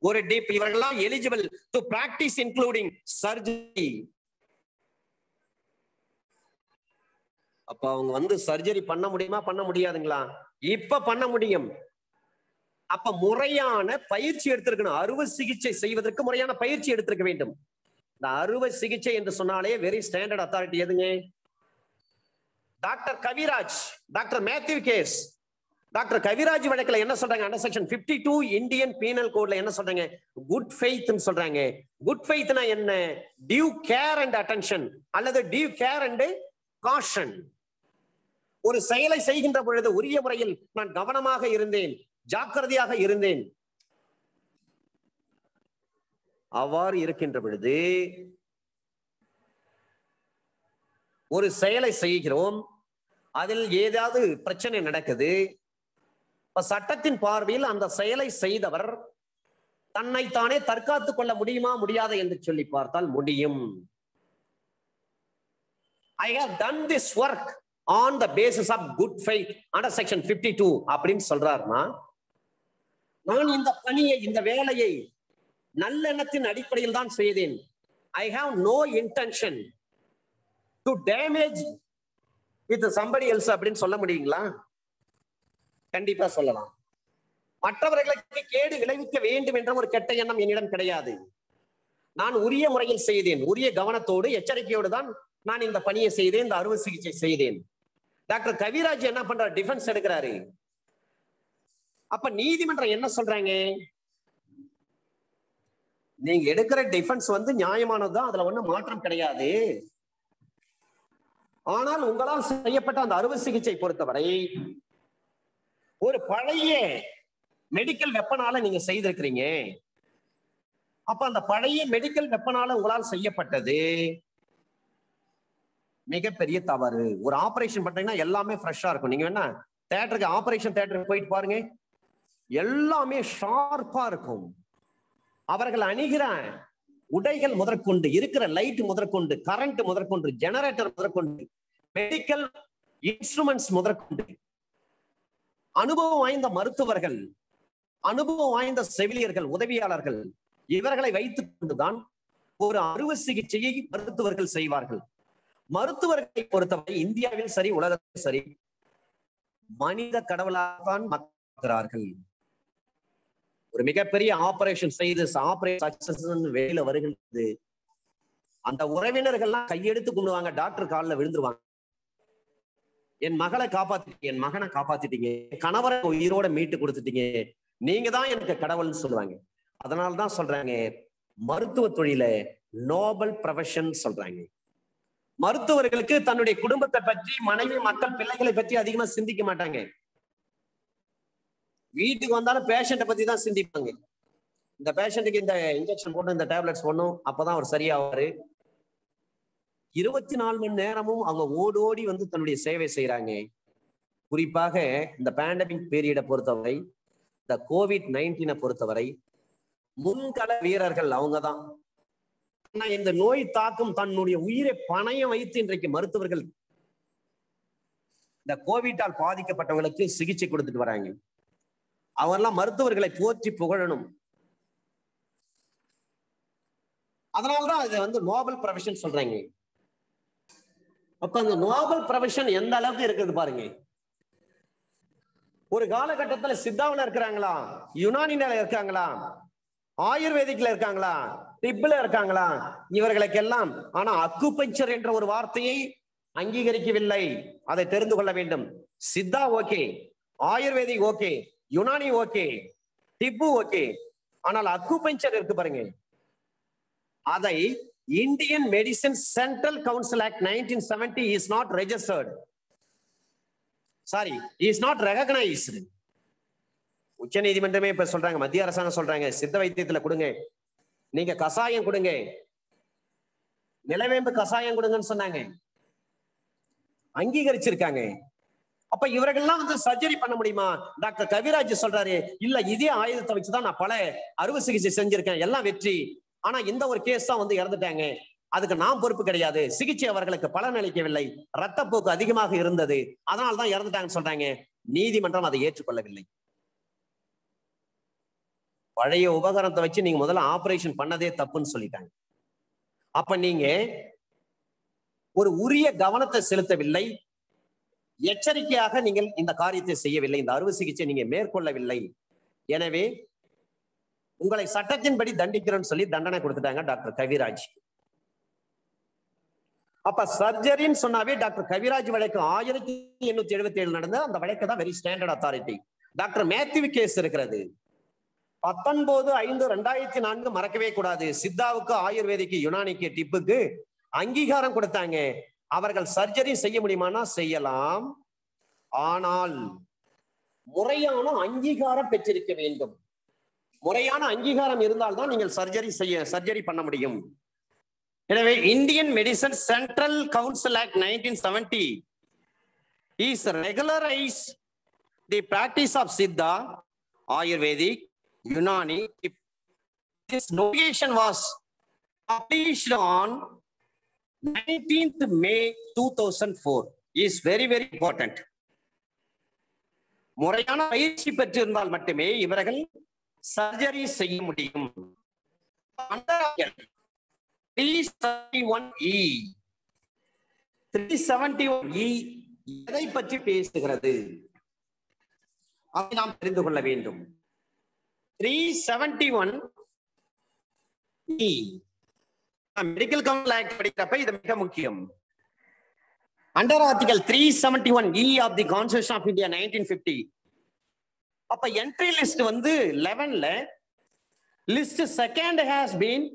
A: ஒரு டீப் இவர்கள்லாம் eligible to practise including surgery அப்ப அவங்க வந்து சர்ஜரி பண்ண முடியுமா பண்ண முடியாதுங்களா இப்ப பண்ண முடியும் அப்ப முறையான பயிற்சி எடுத்திருக்கணும் அறுவை சிகிச்சை செய்வதற்கு முறையான பயிற்சி எடுத்திருக்க வேண்டும் இந்த அறுவை சிகிச்சை என்று சொன்னாலே வெரி ஸ்டாண்டர்ட் அத்தாரிட்டி எதுங்க doctor Kaviraj doctor Matthew case doctor Kaviraj வழக்கில் என்ன சொல்றாங்க under section fifty two Indian penal கோட்ல என்ன சொல்றாங்க குட் ஃபெய்த்னு சொல்றாங்க குட் ஃபெய்த்னா என்ன டியூ கேர் அண்ட் அட்டென்ஷன் அல்லது டியூ கேர் அண்ட் காஷன் ஒரு செயலை செய்கின்ற பொழுது உரிய முறையில் நான் கவனமாக இருந்தேன் ஜாக்கிரதையாக இருந்தேன் அவ்வாறு இருக்கின்ற பொழுது ஒரு செயலை செய்கிறோம் அதில் ஏதாவது பிரச்சனை நடக்குது இப்ப சட்டத்தின் பார்வையில் அந்த செயலை செய்தவர் தன்னைத்தானே தற்காத்து கொள்ள முடியுமா முடியாது என்று சொல்லி பார்த்தால் முடியும் I have done this work on the basis of good faith under section fifty two அப்படின்னு சொல்றாருனா நான் இந்த பணியை இந்த வேலையை நல்லெண்ணத்தின் அடிப்படையில் தான் செய்தேன் I have no intention to damage with somebody else அப்படின்னு சொல்ல முடியுங்களா கண்டிப்பா சொல்லலாம் மற்றவர்களுக்கு கேடு விளைவிக்க வேண்டும் என்ற ஒரு கெட்ட எண்ணம் என்னிடம் கிடையாது நான் உரிய முறையில் செய்தேன் உரிய கவனத்தோடு எச்சரிக்கையோடு தான் நான் இந்த பணியை செய்தேன் இந்த அறுவை சிகிச்சை செய்தேன் டாக்டர் கவிராஜ் என்ன பண்றாரு டிஃபென்ஸ் எடுக்கிறாரு அப்ப நீதிமன்றம் என்ன சொல்றாங்க நீங்க எடுக்கிற டிஃபென்ஸ் வந்து நியாயமானதுதான் அதுல ஒண்ணு மாற்றம் கிடையாது ஆனால் உங்களால் செய்யப்பட்ட அந்த அறுவை சிகிச்சை பொறுத்தவரை ஒரு பழைய மெடிக்கல் வெப்பனால நீங்க செய்திருக்கிறீங்க அப்ப அந்த பழைய மெடிக்கல் வெப்பனால உங்களால் செய்யப்பட்டது மிகப்பெரிய தவறு ஒரு ஆபரேஷன் பண்றீங்கன்னா எல்லாமே ஃப்ரெஷ்ஷா இருக்கும் நீங்க வேணா தேட்டருக்கு ஆபரேஷன் தேட்டருக்கு போயிட்டு பாருங்க எல்லாமே ஷார்ப்பா இருக்கும் அவர்கள் அணுகிற உடைகள் முதற்கொண்டு இருக்கிற லைட் முதற்கொண்டு கரண்ட் முதற்கொண்டு ஜெனரேட்டர் முதற்கொண்டு மெடிக்கல் இன்ஸ்ட்ருமெண்ட்ஸ் முதற்கொண்டு அனுபவம் வாய்ந்த மருத்துவர்கள் அனுபவம் வாய்ந்த செவிலியர்கள் உதவியாளர்கள் இவர்களை வைத்துக் கொண்டுதான் ஒரு அறுவை சிகிச்சையை மருத்துவர்கள் செய்வார்கள் மருத்துவர்களை பொறுத்தவரை இந்தியாவில் சரி உலகத்தில் சரி மனித கடவுளாக தான் மக்கள் ஒரு மிகப்பெரிய ஆபரேஷன் செய்து வெளியில வருகின்றது அந்த உறவினர்கள்லாம் கையெடுத்து கும்பிடுவாங்க டாக்டர் காலில் விழுந்துருவாங்க என் மகளை காப்பாத்திட்டீங்க என் மகனை காப்பாத்திட்டீங்க கணவரை உயிரோட மீட்டு கொடுத்துட்டீங்க நீங்க தான் எனக்கு கடவுள்னு சொல்லுவாங்க அதனால்தான் சொல்றாங்க மருத்துவ தொழில நோபல் ப்ரொஃபஷன் சொல்றாங்க மருத்துவர்களுக்கு தன்னுடைய குடும்பத்தை பற்றி மனைவி மக்கள் பிள்ளைகளை பற்றி அதிகமா சிந்திக்க மாட்டாங்க வீட்டுக்கு வந்தாலும் பேஷண்ட்டை பத்தி தான் சிந்திப்பாங்க இந்த பேஷண்ட்டுக்கு இந்த இன்ஜெக்ஷன் போட்டு இந்த டேப்லெட்ஸ் ஒன்றும் அப்பதான் அவர் சரியாவாரு இருபத்தி நாலு மணி நேரமும் அவங்க ஓடோடி வந்து தன்னுடைய சேவை செய்யறாங்க குறிப்பாக இந்த பேண்டமிக் பீரியடை பொறுத்தவரை இந்த கோவிட் நைன்டீனை பொறுத்தவரை முன்கள வீரர்கள் அவங்க தான் ஆனா இந்த நோய் தாக்கும் தன்னுடைய உயிரை பணயம் வைத்து இன்றைக்கு மருத்துவர்கள் இந்த கோவிட்டால் பாதிக்கப்பட்டவங்களுக்கு சிகிச்சை கொடுத்துட்டு வராங்க அவரெல்லாம் மருத்துவர்களை போற்றி புகழணும் அதனால்தான் இதை வந்து நோபல் ப்ரொஃபஷன் சொல்றாங்க அப்ப அந்த நோபல் ப்ரொஃபஷன் எந்த அளவுக்கு இருக்குது பாருங்க ஒரு காலகட்டத்துல சித்தாவில இருக்கிறாங்களா யுனானில இருக்காங்களா ஆயுர்வேதிக்ல இருக்காங்களா டிப்ல இருக்காங்களா இவர்களுக்கெல்லாம் ஆனா அக்குபஞ்சர் என்ற ஒரு வார்த்தையை அங்கீகரிக்கவில்லை அதை தெரிந்து கொள்ள வேண்டும் Siddha okay ayurvedic okay Unani okay டிப்பு ஓகே ஆனால் அக்குபஞ்சர் இருக்கு பாருங்க அதை Indian medicine central council act nineteen seventy is not registered sorry is not recognised உச்ச நீதிமன்றமே இப்ப சொல்றாங்க மத்திய அரசாங்கம் சொல்றாங்க சித்த வைத்தியத்துல கொடுங்க நீங்க கசாயம் கொடுங்க நிலவேம்பு கசாயம் கொடுங்கன்னு சொன்னாங்க அங்கீகரிச்சிருக்காங்க அப்ப இவர்கள்லாம் வந்து சர்ஜரி பண்ண முடியுமா டாக்டர் கவிராஜ் சொல்றாரு இல்ல இதே ஆயுதத்தை வச்சுதான் நான் பல அறுவை சிகிச்சை செஞ்சிருக்கேன் எல்லாம் வெற்றி ஆனா இந்த ஒரு கேஸ் தான் வந்து இறந்துட்டாங்க அதுக்கு நான் பொறுப்பு கிடையாது சிகிச்சை அவர்களுக்கு பலன் அளிக்கவில்லை ரத்தப்போக்கு அதிகமாக இருந்தது அதனால தான் இறந்துட்டாங்கன்னு சொல்றாங்க நீதிமன்றம் அதை ஏற்றுக்கொள்ளவில்லை பழைய உபகரணத்தை வச்சு நீங்க முதல்ல ஆபரேஷன் பண்ணதே தப்புன்னு சொல்லிட்டாங்க அப்ப நீங்க ஒரு உரிய கவனத்தை செலுத்தவில்லை எச்சரிக்கையாக நீங்கள் இந்த காரியத்தை செய்யவில்லை இந்த அறுவை சிகிச்சை நீங்க மேற்கொள்ளவில்லை எனவே உங்களை சட்டத்தின்படி தண்டிக்கிறோம்னு சொல்லி தண்டனை கொடுத்துட்டாங்க டாக்டர் கவிராஜ் அப்ப சர்ஜரின்னு சொன்னாவே டாக்டர் கவிராஜ் வழக்கு ஆயிரத்தி எண்ணூத்தி எழுபத்தி ஏழு நடந்த அந்த வழக்கு தான் very standard authority doctor Matthew case இருக்கிறது பத்தொன்பது ஐந்து ரெண்டாயிரத்தி நான்கு மறக்கவே கூடாது சித்தாவுக்கு ஆயுர்வேதிக்கு யுனானிக்கு டிப்புக்கு அங்கீகாரம் கொடுத்தாங்க அவர்கள் சர்ஜரி செய்ய முடியுமானா செய்யலாம் ஆனால் முறையான அங்கீகாரம் பெற்றிருக்க வேண்டும் முறையான அங்கீகாரம் இருந்தால்தான் நீங்கள் சர்ஜரி செய்ய சர்ஜரி பண்ண முடியும் எனவே Indian medicine central council act nineteen seventy is regularise the practice of Siddha ayurvedic Unani this was on 19th May 2004 is very, very important. முறையான பயிற்சி பெற்றிருந்தால் மட்டுமே இவர்கள் சர்ஜரி செய்ய முடியும் e. e எதை பற்றி பேசுகிறது அதை நாம் தெரிந்து கொள்ள வேண்டும் three seventy one medical council act படிக்கிறப்ப இது மிக முக்கியம் under article three seventy one E of the constitution of India nineteen fifty அப்ப என்ட்ரி லிஸ்ட் வந்து லெவன்ல list second has been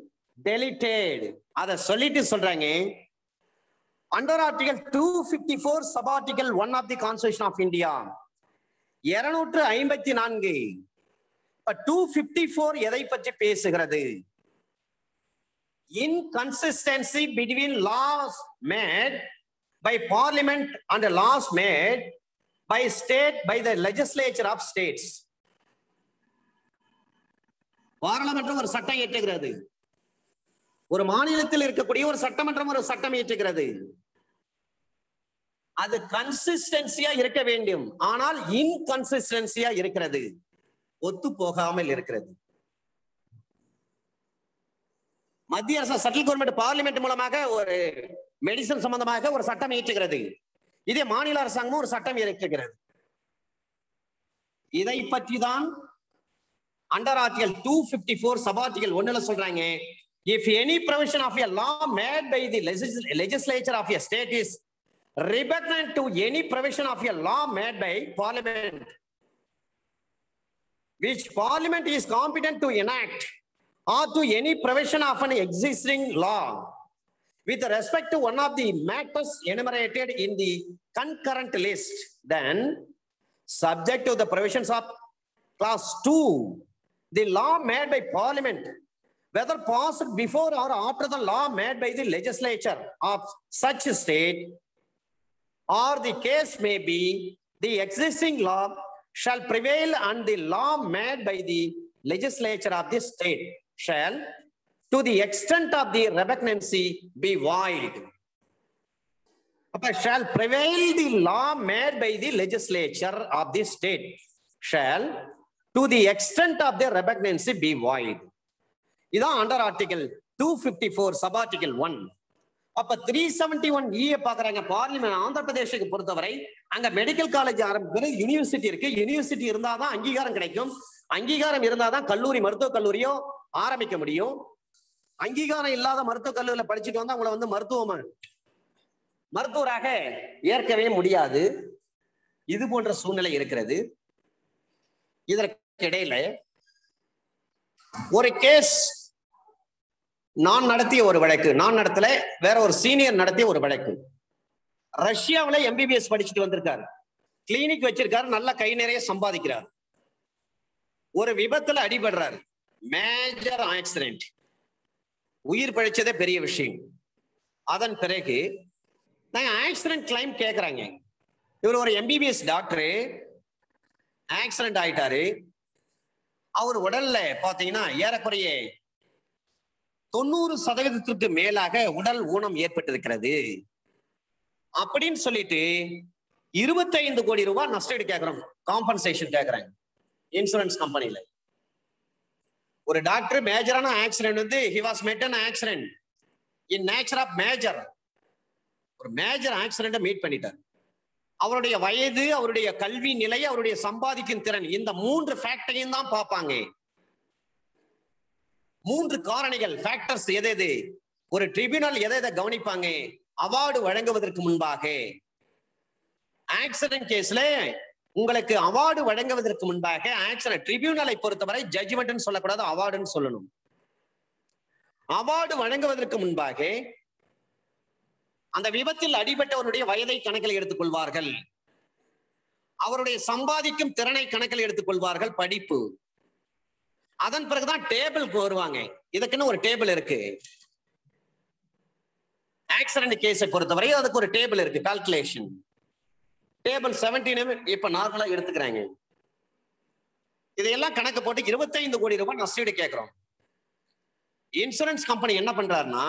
A: deleted அதை சொல்லிட்டு சொல்றாங்க under article two fifty four sub article one of the constitution of India இருநூற்று ஐம்பத்தி நான்கு two fifty four எதை பற்றி பேசுகிறது inconsistency between laws made by parliament and laws made by state by the legislature of states பாராளுமன்றம் ஒரு சட்டம் இயற்றுகிறது ஒரு மாநிலத்தில் இருக்கக்கூடிய ஒரு சட்டமன்றம் ஒரு சட்டம் இயற்றுகிறது அது கன்சிஸ்டன்சியா இருக்க வேண்டும் ஆனால் இன்கன்சிஸ்டன்சியா இருக்கிறது ஒத்து போகாமல் இருக்கிறது மத்திய அரசு சென்ட்ரல் கவர்மெண்ட் பார்லிமெண்ட் மூலமாக ஒரு மெடிசன் சம்பந்தமாக ஒரு சட்டம் இயற்றுகிறது இதே மாநில அரசாங்கமும் ஒரு சட்டம் இயற்றுகிறது இதை பற்றி தான் under article two fifty four sub article ஒன்னுல சொல்றாங்க if any provision of a law made by the legislature of a state is repugnant to any provision of a law made by Parliament, which Parliament is competent to enact or to any provision of an existing law with respect to one of the matters enumerated in the concurrent list, then subject to the provisions of class 2, the law made by parliament, whether passed before or after the law made by the legislature of such state, or the case may be, the existing law shall prevail and the law made by the legislature of this state shall to the extent of the repugnancy be void shall prevail the law made by the legislature of the state shall to the extent of the repugnancy be void இதான் under article 254 sub article 1 அப்ப three seventy one E பாக்குறாங்க parliament Andhra பிரதேசுக்கு பொறுத்தவரை அங்க medical college ஆரம்பிக்கிற university இருக்கு university இருந்தாதான் அங்கீகாரம் கிடைக்கும் அங்கீகாரம் இருந்தாதான் கல்லூரி மருத்துவக் கல்லூரியோ ஆரம்பிக்க முடியும் அங்கீகாரம் இல்லாத மருத்துவக் கல்லூரியில படிச்சுட்டு வந்தா அவங்கள வந்து மருத்துவமா மருத்துவராக ஏற்கவே முடியாது இது போன்ற சூழ்நிலை இருக்கிறது இதற்கிடையில ஒரு கேஸ் நான் நடத்திய ஒரு வழக்கு நான் நடத்தல வேற ஒரு சீனியர் நடத்திய ஒரு வழக்கு ரஷ்யாவில் எம்பிபிஎஸ் படிச்சுட்டு வந்திருக்காரு கிளினிக் வச்சிருக்காரு நல்ல கை நிறைய சம்பாதிக்கிறார் ஒரு விபத்துல அடிபடுறாரு மேஜர் ஆக்சிடென்ட் உயிர் பழிச்சதே பெரிய விஷயம் அதன் பிறகு நாங்கள் ஆக்சிடென்ட் கிளைம் கேட்குறாங்க இவர் ஒரு எம்பிபிஎஸ் டாக்டரு ஆக்சிடென்ட் ஆயிட்டாரு அவர் உடல்ல பார்த்தீங்கன்னா ஏறக்குறைய தொண்ணூறு சதவீதத்திற்கு மேலாக உடல் ஊனம் ஏற்பட்டிருக்கிறது அப்படின்னு சொல்லிட்டு இருபத்தைந்து கோடி ரூபாய் நஷ்டீடு கேட்கிறோம் காம்பன்சேஷன் கேட்கிறாங்க இன்சூரன்ஸ் கம்பெனியில ஒரு டாக்டர் மேஜரான ஆக்சிடென்ட் வந்து he was made an accident in nature of major ஒரு மேஜர் ஆக்சிடென்ட்டை மீட் பண்ணிட்டார் அவருடைய வயது அவருடைய கல்வி நிலை அவருடைய சம்பாதிக்கும் திறன் இந்த மூன்று ஃபேக்டரையும் தான் பார்ப்பாங்க மூன்று காரணிகள் ஃபேக்டர்ஸ் எது எது ஒரு ட்ரிபியூனல் எதை எதை கவனிப்பாங்க அவார்டு வழங்குவதற்கு முன்பாக ஆக்சிடென்ட் கேஸ்ல உங்களுக்கு அவார்டு வழங்குவதற்கு முன்பாக ஆக்சன் ட்ரிபியூனலை பொறுத்தவரை ஜட்ஜ்மெண்ட்னு சொல்லக்கூடாது அவார்டுன்னு சொல்லணும் அவார்டு வழங்குவதற்கு முன்பாக அந்த விபத்தில் அடிபட்டவருடைய வயதை கணக்கில் எடுத்துக் கொள்வார்கள் அவருடைய சம்பாதிக்கும் திறனை கணக்கில் எடுத்துக் கொள்வார்கள் படிப்பு அதன் பிறகுதான் டேபிள் வருவாங்க இதுக்குன்னு ஒரு டேபிள் இருக்கு ஆக்சிடென்ட் கேஸை பொறுத்தவரை அதுக்கு ஒரு டேபிள் இருக்கு கால்குலேஷன் டேபிள் செவன்டீனுமே இப்ப நார்மலா எடுத்துக்கிறாங்க இதையெல்லாம் கணக்கு போட்டு இருபத்தைந்து கோடி ரூபாய் நஷ்டீடு கேட்கிறோம் இன்சூரன்ஸ் கம்பெனி என்ன பண்றாருன்னா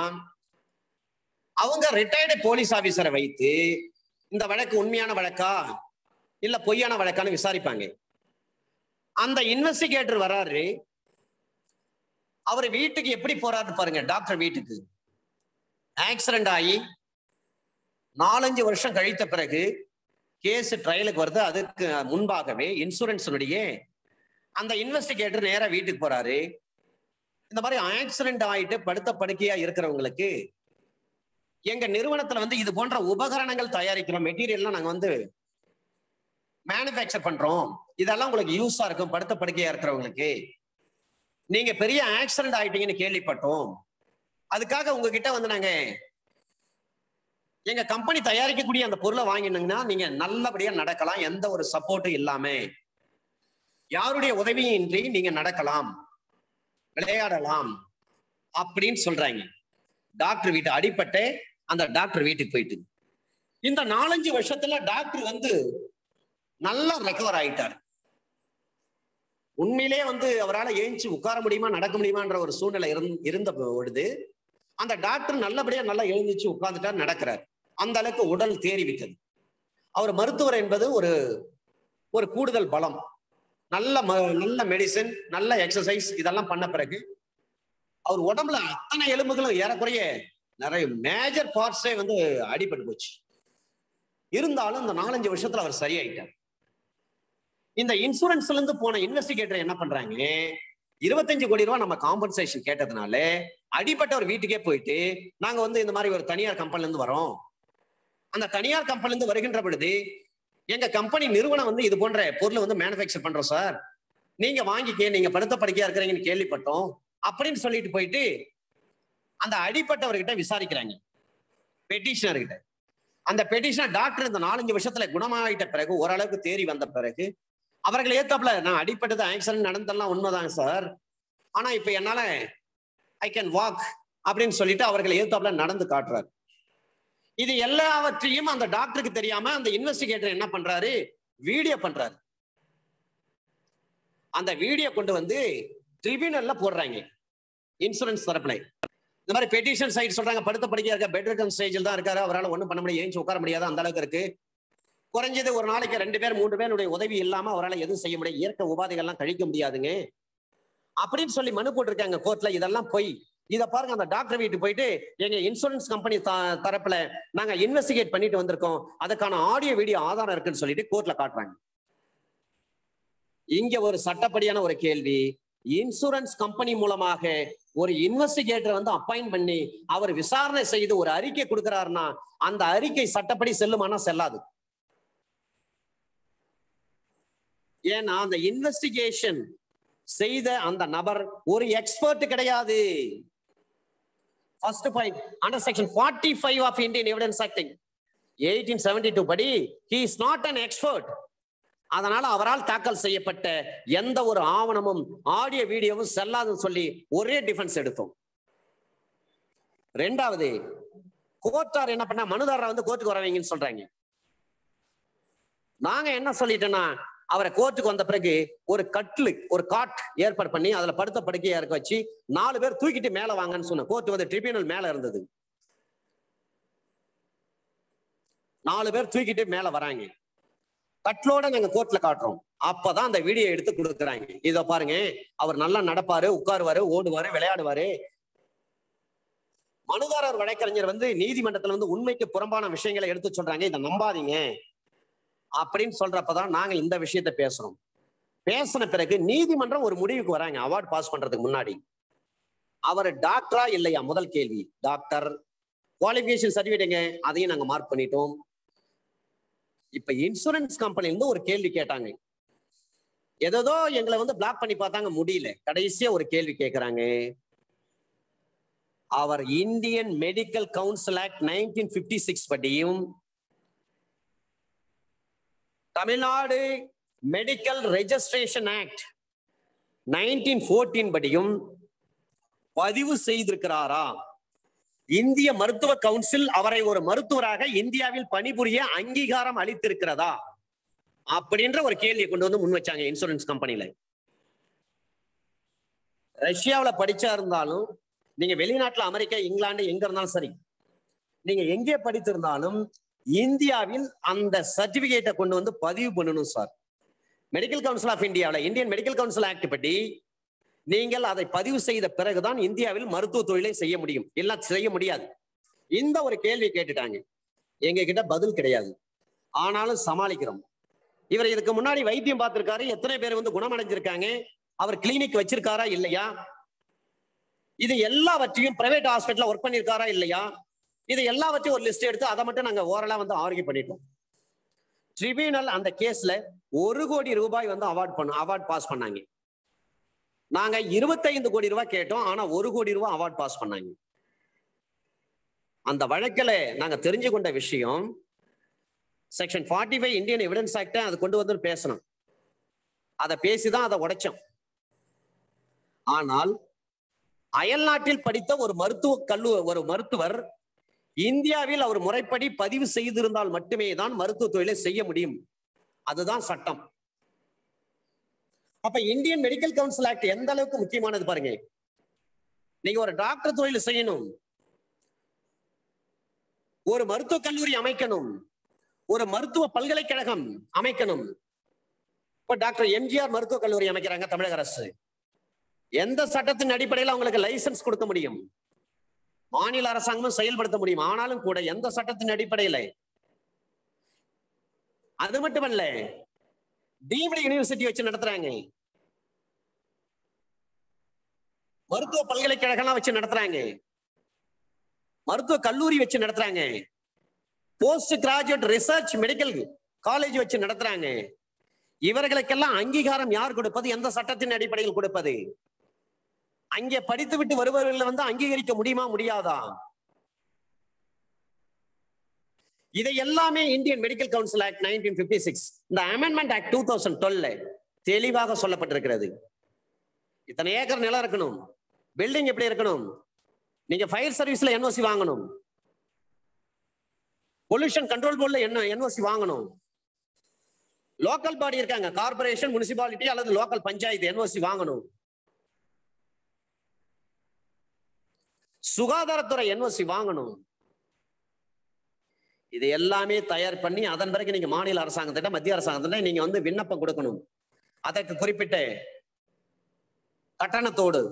A: அவங்க ரிட்டையர்டு போலீஸ் ஆபீசரை வைத்து இந்த வழக்கு உண்மையான வழக்கா இல்ல பொய்யான வழக்கான்னு விசாரிப்பாங்க அந்த இன்வெஸ்டிகேட்டர் வராரு அவர் வீட்டுக்கு எப்படி போறாரு பாருங்க டாக்டர் வீட்டுக்கு ஆக்சிடென்ட் ஆகி நாலஞ்சு வருஷம் கழித்த பிறகு கேஸ் ட்ரையலுக்கு வருது அதுக்கு முன்பாகவே இன்சூரன்ஸுடைய அந்த இன்வெஸ்டிகேட்டர் நேராக வீட்டுக்கு போறாரு இந்த மாதிரி ஆக்சிடென்ட் ஆயிட்டு படுத்த படுக்கையா இருக்கிறவங்களுக்கு எங்க நிறுவனத்துல வந்து இது போன்ற உபகரணங்கள் தயாரிக்கிறோம் மெட்டீரியல்லாம் நாங்க வந்து மேனுஃபேக்சர் பண்றோம் இதெல்லாம் உங்களுக்கு யூஸா இருக்கும் படுத்த படுக்கையா இருக்கிறவங்களுக்கு நீங்க பெரிய ஆக்சிடென்ட் ஆயிட்டீங்கன்னு கேள்விப்பட்டோம் அதுக்காக உங்ககிட்ட வந்து நாங்க எங்க கம்பெனி தயாரிக்கக்கூடிய அந்த பொருளை வாங்கினீங்கன்னா நீங்க நல்லபடியா நடக்கலாம் எந்த ஒரு சப்போர்ட்டும் இல்லாம யாருடைய உதவியும் இன்றி நீங்க நடக்கலாம் விளையாடலாம் அப்படின்னு சொல்றாங்க டாக்டர் வீட்டு அடிப்பட்டு அந்த டாக்டர் வீட்டுக்கு போயிட்டு இந்த நாலஞ்சு வருஷத்துல டாக்டர் வந்து நல்லா ரெக்கவர் ஆயிட்டார் உண்மையிலே வந்து அவரால் ஏஞ்சி உட்கார முடியுமா நடக்க முடியுமான்ற ஒரு சூழ்நிலை இருந்த பொழுது அந்த டாக்டர் நல்லபடியா நல்லா எழுந்துச்சு உட்கார்ந்துட்டா நடக்கிறார் அந்த அளவுக்கு உடல் தேறிவிட்டது அவர் மருத்துவர் என்பது ஒரு ஒரு கூடுதல் பலம் நல்ல நல்ல மெடிசன் நல்ல எக்ஸசைஸ் இதெல்லாம் பண்ண பிறகு அவர் உடம்புல அத்தனை எலும்புகளும் ஏறக்குறைய நிறைய மேஜர் பார்ட்ஸே வந்து அடிபட்டு போச்சு இருந்தாலும் இந்த நாலஞ்சு வருஷத்துல அவர் சரியாயிட்டார் இந்த இன்சூரன்ஸ்ல இருந்து போன இன்வெஸ்டிகேட்டர் என்ன பண்றாங்க இருபத்தஞ்சு கோடி ரூபாய் நம்ம காம்பன்சேஷன் கேட்டதுனால ஒரு வீட்டுக்கே போயிட்டு நாங்க வந்து இந்த மாதிரி ஒரு தனியார் கம்பெனில இருந்து வரோம் அந்த தனியார் கம்பெனிலேருந்து வருகின்ற பொழுது எங்க கம்பெனி நிறுவனம் வந்து இது போன்ற பொருளை வந்து மேனுஃபேக்சர் பண்றோம் சார் நீங்க வாங்கிக்க நீங்க படுத்த படுக்கையா இருக்கிறீங்கன்னு கேள்விப்பட்டோம் அப்படின்னு சொல்லிட்டு போயிட்டு அந்த அடிப்பட்டவர்கிட்ட விசாரிக்கிறாங்க பெட்டிஷனர்கிட்ட அந்த பெட்டிஷனர் டாக்டர் இந்த நாலஞ்சு வருஷத்துல குணமாயிட்ட பிறகு ஓரளவுக்கு தேறி வந்த பிறகு அவர்கள் ஏத்தாப்புல நான் அடிப்பட்டது ஆக்சிடென்ட் நடந்தெல்லாம் உண்மைதாங்க சார் ஆனா இப்ப என்னால ஐ கேன் வாக் அப்படின்னு சொல்லிட்டு அவர்கள் ஏத்தாப்புல நடந்து காட்டுறாரு இது எல்லாவற்றையும் அந்த டாக்டருக்கு தெரியாம அந்த இன்வெஸ்டிகேட்டர் என்ன பண்றாரு வீடியோ பண்றாரு அந்த வீடியோ கொண்டு வந்து ட்ரிபியூனல்ல போடுறாங்க இன்சூரன்ஸ் தரப்புல இந்த மாதிரி பெட்டிஷன் சைட் சொல்றாங்க படுத்த படிக்க இருக்க பெட் ரிட்டன் ஸ்டேஜில் தான் இருக்காரு அவரால் ஒன்றும் பண்ண முடியாது ஏஞ்சி உட்கார முடியாது அந்த அளவுக்கு இருக்கு குறைஞ்சது ஒரு நாளைக்கு ரெண்டு பேர் மூன்று பேருடைய உதவி இல்லாம அவரால் எதுவும் செய்ய முடியாது இயற்கை உபாதைகள்லாம் கழிக்க முடியாதுங்க அப்படின்னு சொல்லி மனு போட்டிருக்காங்க கோர்ட்ல இதெல்லாம் போய் இதை பாருங்க அந்த டாக்டர் வீட்டு போயிட்டு எங்க இன்சூரன்ஸ் கம்பெனி தரப்புல நாங்க இன்வெஸ்டிகேட் பண்ணிட்டு வந்திருக்கோம் அதுக்கான ஆடியோ வீடியோ ஆதாரம் இருக்குன்னு சொல்லிட்டு கோர்ட்ல காட்டுறாங்க இங்க ஒரு சட்டப்படியான ஒரு கேள்வி இன்சூரன்ஸ் கம்பெனி மூலமாக ஒரு இன்வெஸ்டிகேட்டர் வந்து அப்பாயிண்ட் பண்ணி அவர் விசாரணை செய்து ஒரு அறிக்கை கொடுக்கிறாருன்னா அந்த அறிக்கை சட்டப்படி செல்லுமானா செல்லாது ஏன்னா அந்த இன்வெஸ்டிகேஷன் செய்த அந்த நபர் ஒரு எக்ஸ்பர்ட் கிடையாது first point under section forty five of Indian evidence acting eighteen seventy two படி he is not an expert அதனால அவரால் தாக்கல் செய்யப்பட்ட எந்த ஒரு ஆவணமும் ஆடியோ வீடியோவும் செல்லாதுன்னு சொல்லி ஒரே டிஃபென்ஸ் எடுத்தோம் ரெண்டாவது கோர்ட்டார் என்ன பண்ண மனுதாரரை வந்து கோர்ட்டுக்கு வரவீங்கன்னு சொல்றாங்க நாங்க என்ன சொல்லிட்டோம்னா அவரை கோர்ட்டுக்கு வந்த பிறகு ஒரு கட்லு ஒரு காட் ஏற்பாடு பண்ணி அதுல படுத்த படுக்கையை இறக்க வச்சு நாலு பேர் தூக்கிட்டு மேல வாங்கன்னு சொன்ன கோர்ட் வந்து ட்ரிபியூனல் மேல இருந்தது நாலு பேர் தூக்கிட்டு மேல வராங்க கட்லோட நாங்க கோர்ட்ல காட்டுறோம் அப்பதான் அந்த வீடியோ எடுத்து கொடுக்குறாங்க இத பாருங்க அவர் நல்லா நடப்பாரு உட்காருவாரு ஓடுவாரு விளையாடுவாரு மனுதாரர் வழக்கறிஞர் வந்து நீதிமன்றத்துல வந்து உண்மைக்கு புறம்பான விஷயங்களை எடுத்து சொல்றாங்க இதை நம்பாதீங்க அப்படின்னு சொல்றப்பதான் நாங்க இந்த விஷயத்த பேசுறோம் பேசின பிறகு நீதிமன்றம் ஒரு முடிவுக்கு வராங்க அவார்ட் பாஸ் பண்றதுக்கு முன்னாடி அவர் டாக்டரா இல்லையா முதல் கேள்வி டாக்டர் குவாலிபிகேஷன் சர்டிஃபிகேட்டுங்க அதையும் நாங்க மார்க் பண்ணிட்டோம் இப்ப இன்சூரன்ஸ் கம்பெனில இருந்து ஒரு கேள்வி கேட்டாங்க ஏதோ எங்களை வந்து பிளாக் பண்ணி பார்த்தாங்க முடியல கடைசியா ஒரு கேள்வி கேட்கிறாங்க அவர் Indian medical council act nineteen fifty six படியும் Tamil Nadu medical registration act nineteen fourteen படியும் பதிவு செய்திருக்கிறாரா இந்திய மருத்துவ கவுன்சில் அவரை ஒரு மருத்துவராக இந்தியாவில் பணிபுரிய அங்கீகாரம் அளித்திருக்கிறதா அப்படின்ற ஒரு கேள்வியை கொண்டு வந்து முன் வச்சாங்க இன்சூரன்ஸ் கம்பெனியில ரஷ்யாவில் படிச்சா இருந்தாலும் நீங்க வெளிநாட்டுல அமெரிக்கா இங்கிலாந்து எங்க இருந்தாலும் சரி நீங்க எங்கே படித்திருந்தாலும் இந்தியாவில் அந்த சர்டிபிகேட்டை கொண்டு வந்து பதிவு பண்ணணும் சார் மெடிக்கல் கவுன்சில் ஆஃப் இந்தியாவில் இந்தியன் மெடிக்கல் கவுன்சில் ஆக்ட் படி நீங்கள் அதை பதிவு செய்த பிறகுதான் இந்தியாவில் மருத்துவ தொழிலை செய்ய முடியும் எல்லாம் செய்ய முடியாது இந்த ஒரு கேள்வி கேட்டுட்டாங்க எங்க கிட்ட பதில் கிடையாது ஆனாலும் சமாளிக்கிறோம் இவர் இதுக்கு முன்னாடி வைத்தியம் பார்த்திருக்காரு எத்தனை பேர் வந்து குணமடைஞ்சிருக்காங்க அவர் கிளினிக் வச்சிருக்காரா இல்லையா இது எல்லாவற்றையும் பிரைவேட் ஹாஸ்பிட்டல் ஒர்க் பண்ணிருக்காரா இல்லையா இது எல்லாவற்றையும் ஒரு லிஸ்ட் எடுத்து அதை மட்டும் நாங்க ஓரளவு வந்து ஆர்கியூ பண்ணிட்டோம் ட்ரிபியூனல் அந்த கேஸ்ல ஒரு கோடி ரூபாய் வந்து அவார்ட் பண்ண அவார்ட் பாஸ் பண்ணாங்க நாங்க இருபத்தைந்து கோடி ரூபாய் கேட்டோம் ஆனா ஒரு கோடி ரூபாய் அவார்ட் பாஸ் பண்ணாங்க அந்த வழக்கில் நாங்க தெரிஞ்சு கொண்ட விஷயம் section forty five Indian evidence ஆக்டை அதை கொண்டு வந்து பேசணும் அதை பேசிதான் அதை உடைச்சோம் ஆனால் அயல்நாட்டில் படித்த ஒரு மருத்துவ கல்லூ ஒரு மருத்துவர் இந்தியாவில் அவர் முறைப்படி பதிவு செய்திருந்தால் மட்டுமே தான் மருத்துவ தொழிலை செய்ய முடியும் அதுதான் சட்டம் அப்ப இந்தியன் மெடிக்கல் கவுன்சில் ஆக்ட் எந்த அளவுக்கு முக்கியமானது பாருங்க நீங்க ஒரு டாக்டர் தொழில் செய்யணும் ஒரு மருத்துவ கல்லூரி அமைக்கணும் ஒரு மருத்துவ பல்கலைக்கழகம் அமைக்கணும் இப்ப டாக்டர் எம்ஜிஆர் மருத்துவ கல்லூரி அமைக்கிறாங்க தமிழக அரசு எந்த சட்டத்தின் அடிப்படையில் அவங்களுக்கு லைசன்ஸ் கொடுக்க முடியும் மாநில அரசாங்கமும் செயல்படுத்த முடியும் ஆனாலும் கூட எந்த சட்டத்தின் அடிப்படையில அது மட்டுமல்ல டீம்டு யூனிவர்சிட்டி வச்சு நடத்துறாங்க மருத்துவ பல்கலைக்கழகம் வச்சு நடத்துறாங்க மருத்துவ கல்லூரி வச்சு நடத்துறாங்க post graduate research medical college வச்சு நடத்துறாங்க இவர்களுக்கெல்லாம் அங்கீகாரம் யார் கொடுப்பது எந்த சட்டத்தின் அடிப்படையில் கொடுப்பது அங்கே படித்து விட்டு வருபவர்களை வந்து அங்கீகரிக்க முடியுமா முடியாதா இதை எல்லாமே Indian medical council act nineteen fifty six இந்த அமெண்ட்மெண்ட் ஆக்ட் டூ தௌசண்ட் டுவெல்ல தெளிவாக சொல்லப்பட்டிருக்கிறது இத்தனை ஏக்கர் நிலம் இருக்கணும் பில்டிங் எப்படி இருக்கணும் நீங்க ஃபயர் சர்வீஸ்ல என்ஓசி வாங்கணும் பொல்யூஷன் கண்ட்ரோல் போர்டில் என்ன என்ஓசி வாங்கணும் லோக்கல் பாடி இருக்காங்க கார்பரேஷன் முனிசிபாலிட்டி அல்லது லோக்கல் பஞ்சாயத்து என்ஓசி வாங்கணும் சுகாதாரத்துறை என்ஓசி வாங்கணும் இது எல்லாமே தயார் பண்ணி அதன் பிறகு நீங்க மாநில அரசாங்கத்திட்ட மத்திய அரசாங்கத்திட்ட நீங்க வந்து விண்ணப்பம் கொடுக்கணும் அதற்கு குறிப்பிட்ட கட்டணத்தோடு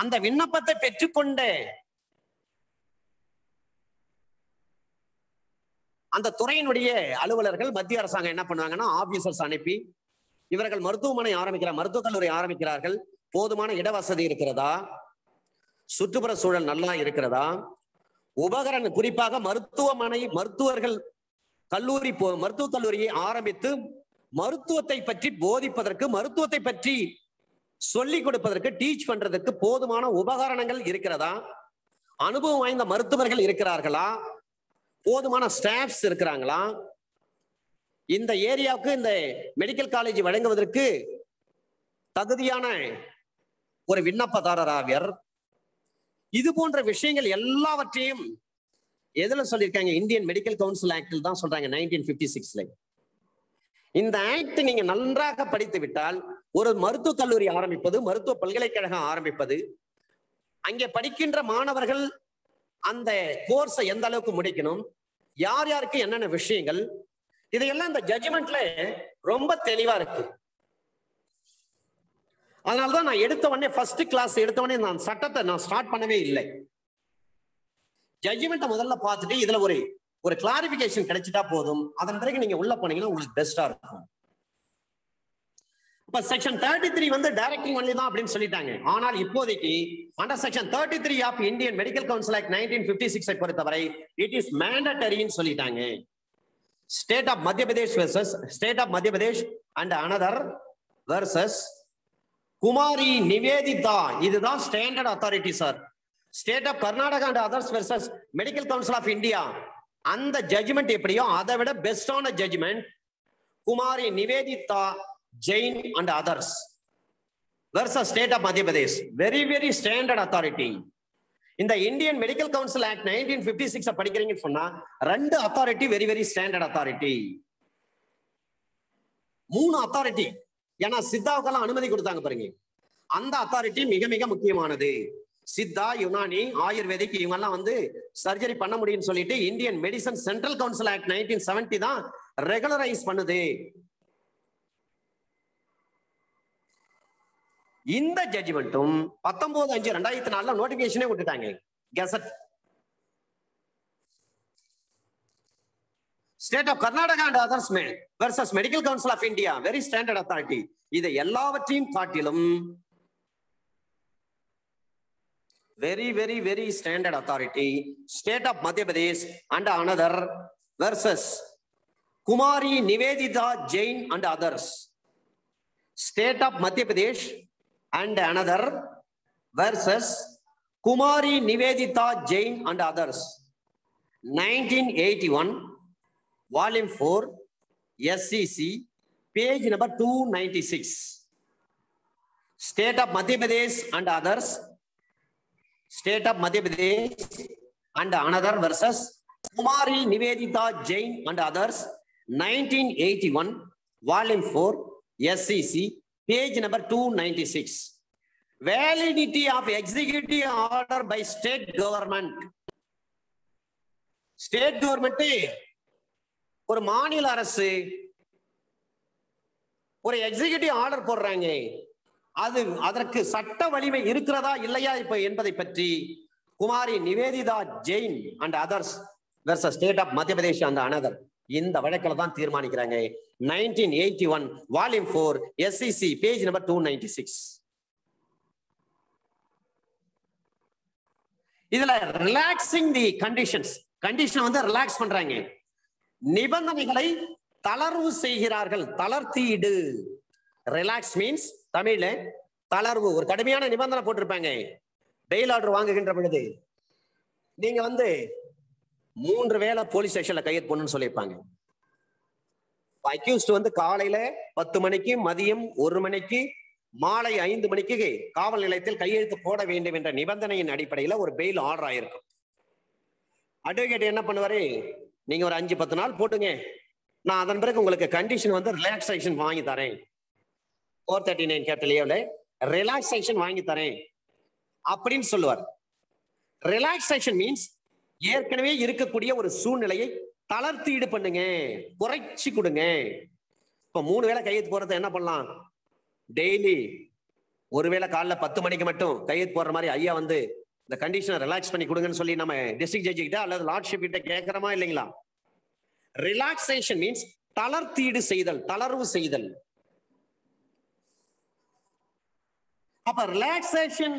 A: அந்த விண்ணப்பத்தை பெற்றுக்கொண்ட அந்த துறையினுடைய அலுவலர்கள் மத்திய அரசாங்கம் என்ன பண்ணுவாங்கன்னா ஆபீசர்ஸ் அனுப்பி இவர்கள் மருத்துவமனை ஆரம்பிக்கிறார் மருத்துவக் கல்லூரி ஆரம்பிக்கிறார்கள் போதுமான இடவசதி இருக்கிறதா சுற்றுப்புற சூழல் நல்லா இருக்கிறதா உபகரண குறிப்பாக மருத்துவமனை மருத்துவர்கள் கல்லூரி போ மருத்துவக் கல்லூரியை ஆரம்பித்து மருத்துவத்தை பற்றி போதிப்பதற்கு மருத்துவத்தை பற்றி சொல்லிக் கொடுப்பதற்கு டீச் பண்றதுக்கு போதுமான உபகரணங்கள் இருக்கிறதா அனுபவம் வாய்ந்த மருத்துவர்கள் இருக்கிறார்களா போதுமான ஸ்டாஃப்ஸ் இருக்கிறாங்களா இந்த ஏரியாவுக்கு இந்த மெடிக்கல் காலேஜ் வழங்குவதற்கு தகுதியான ஒரு விண்ணப்பதாரராவியர் இது போன்ற விஷயங்கள் எல்லாவற்றையும் எதுல சொல்லியிருக்காங்க இந்தியன் மெடிக்கல் கவுன்சில் ஆக்டில் தான் சொல்றாங்க நைன்டீன் சிக்ஸ்ல இந்த ஆக்ட் நீங்க நன்றாக படித்து விட்டால் ஒரு மருத்துவக் கல்லூரி ஆரம்பிப்பது மருத்துவ பல்கலைக்கழகம் ஆரம்பிப்பது அங்கே படிக்கின்ற மாணவர்கள் அந்த கோர்ஸை எந்த அளவுக்கு முடிக்கணும் யார் யாருக்கு என்னென்ன விஷயங்கள் இதையெல்லாம் இந்த ஜட்ஜ்மெண்ட்ல ரொம்ப தெளிவா இருக்கு அதனாலதான் நான் எடுத்த உடனே ஃபர்ஸ்ட் கிளாஸ் எடுத்த நான் சட்டத்தை நான் ஸ்டார்ட் பண்ணவே இல்லை ஜட்ஜ்மெண்ட்டை முதல்ல பார்த்துட்டு இதுல ஒரு ஒரு கிளாரிபிகேஷன் கிடைச்சிட்டா போதும் அதன் பிறகு நீங்க உள்ள போனீங்கன்னா உங்களுக்கு பெஸ்டா இருக்கும் இப்ப செக்ஷன் தேர்ட்டி த்ரீ வந்து டைரக்டிங் ஒன்லி தான் அப்படின்னு சொல்லிட்டாங்க ஆனால் இப்போதைக்கு under section thirty three of Indian medical council act nineteen fifty சிக்ஸை பொறுத்தவரை இட் இஸ் மேண்டட்டரின்னு சொல்லிட்டாங்க state of Madhya Pradesh versus state of Madhya Pradesh and another versus Kumari Nivedita இதுதான் standard authority sir state of Karnataka and others versus medical council of India அந்த judgment எப்படியோ அதை விட பெஸ்டான judgment Kumari Nivedita Jain and others versus state of Madhya Pradesh very very standard authority இந்த Indian medical council act nineteen fifty six படிக்கிறீங்கன்னு சொன்னா ரெண்டு authority very very standard authority மூணு அத்தாரிட்டி ஏன்னா சித்தாவுக்கெல்லாம் அனுமதி கொடுத்தாங்க பாருங்க அந்த அத்தாரிட்டி மிக மிக முக்கியமானது சித்தா யுனானி ஆயுர்வேதிக் இவங்கெல்லாம் வந்து சர்ஜரி பண்ண முடியும்னு சொல்லிட்டு Indian medicine central council act nineteen seventy தான் ரெகுலரைஸ் பண்ணுது இந்த ஜட்ஜ்மெண்ட்டும் பத்தொன்பது அஞ்சு ரெண்டாயிரத்தி நாலுல நோட்டிபிகேஷனே விட்டுட்டாங்க gazette state of Karnataka and others versus medical council of India very standard authority இதை எல்லாவற்றையும் காட்டிலும் very very very standard authority state of Madhya Pradesh and another versus Kumari Nivedita Jain and others state of Madhya Pradesh and another versus Kumari Nivedita Jain and others nineteen eighty one volume four SCC page number two ninety six state of Madhya Pradesh and others state of Madhya Pradesh and another versus Kumari Nivedita Jain and others nineteen eighty one volume four SCC page number two ninety six validity of executive order by state government state government eh? ஒரு மாநில அரசு ஒரு executive order போடுறாங்க அது அதற்கு சட்ட வலிமை இருக்கிறதா இல்லையா இப்ப என்பதை பற்றி Kumari Nivedita Jain and others versus state of Madhya Pradesh அந்த அனதர் இந்த வழக்கில் தான் தீர்மானிக்கிறாங்க nineteen eighty one volume four SEC page number two ninety six இதுல ரிலாக்ஸிங் தி கண்டிஷன்ஸ் கண்டிஷன் வந்து ரிலாக்ஸ் பண்றாங்க நிபந்தனைகளை தளர்வு செய்கிறார்கள் தளர்த்திடு ரிலாக்ஸ் மீன்ஸ் தமிழ்ல தளர்வு ஒரு கடுமையான நிபந்தனை போட்டிருப்பாங்க பெயில் ஆர்டர் வாங்குகின்ற பொழுது நீங்க வந்து மூன்று வேளை போலீஸ் ஸ்டேஷன்ல கையெழு பண்ணு சொல்லியிருப்பாங்க அக்யூஸ்ட் வந்து காலையில பத்து மணிக்கு மதியம் ஒரு மணிக்கு மாலை ஐந்து மணிக்கு காவல் நிலையத்தில் கையெழுத்து போட வேண்டும் என்ற நிபந்தனையின் அடிப்படையில ஒரு பெயில் ஆர்டர் ஆயிருக்கும் அட்வொகேட் என்ன பண்ணுவாரு நீங்க ஒரு அஞ்சு பத்து நாள் போட்டுங்க நான் அதன் பிறகு உங்களுக்கு கண்டிஷன் வந்து ரிலாக்ஸேஷன் வாங்கி தரேன் four thirty nine capital relaxation வாங்கி தரேன் அப்படின்னு சொல்லுவார் ரிலாக்ஸேஷன் மீன்ஸ் ஏற்கனவே இருக்கக்கூடிய ஒரு சூழ்நிலையை தளர்த்தீடு பண்ணுங்க குறைச்சி கொடுங்க இப்ப மூணு வேளை கையெழுத்து போறது என்ன பண்ணலாம் டெய்லி ஒருவேளை காலைல பத்து மணிக்கு மட்டும் கையெழுத்து போடுற மாதிரி ஐயா வந்து இந்த கண்டிஷனை ரிலாக்ஸ் பண்ணி கொடுங்கன்னு சொல்லி நம்ம டிஸ்ட்ரிக்ட் ஜட்ஜி கிட்ட அல்லது லார்ட்ஷிப் கிட்ட கேட்கிறோமா இல்லைங்களா ரிலாக்ஸேஷன் மீன்ஸ் தளர்த்தீடு செய்தல் தளர்வு செய்தல் அப்ப relaxation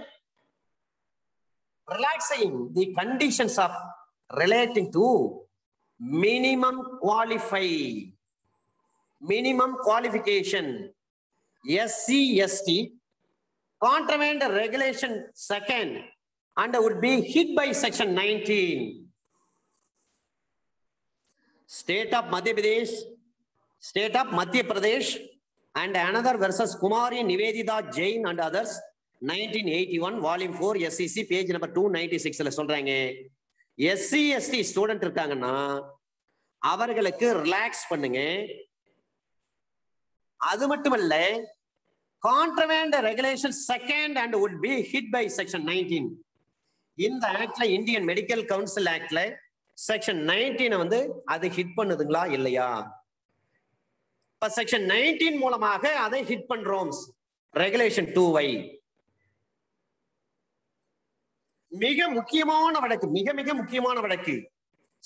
A: relaxing the conditions of relating to minimum qualify minimum qualification SC ST contravened regulation second and would be hit by section 19 state of madhya pradesh state of madhya pradesh and another versus kumari nivedita jain and others 1981 volume four SCC page number two ninety சிக்ஸ்ல சொல்றாங்க SC ST student இருக்காங்கன்னா அவர்களுக்கு relax பண்ணுங்க அது மட்டுமல்ல contravened regulation second and would be hit by section nineteen இந்த ஆக்ட்ல Indian medical council ஆக்ட்ல செக்ஷன் நைன்டீனை வந்து அது ஹிட் பண்ணுதுங்களா இல்லையா இப்ப செக்ஷன் நைன்டீன் மூலமாக அதை ஹிட் பண்றோம் ரெகுலேஷன் டூ வை மிக முக்கியமான வழக்கு மிக மிக முக்கியமான வழக்கு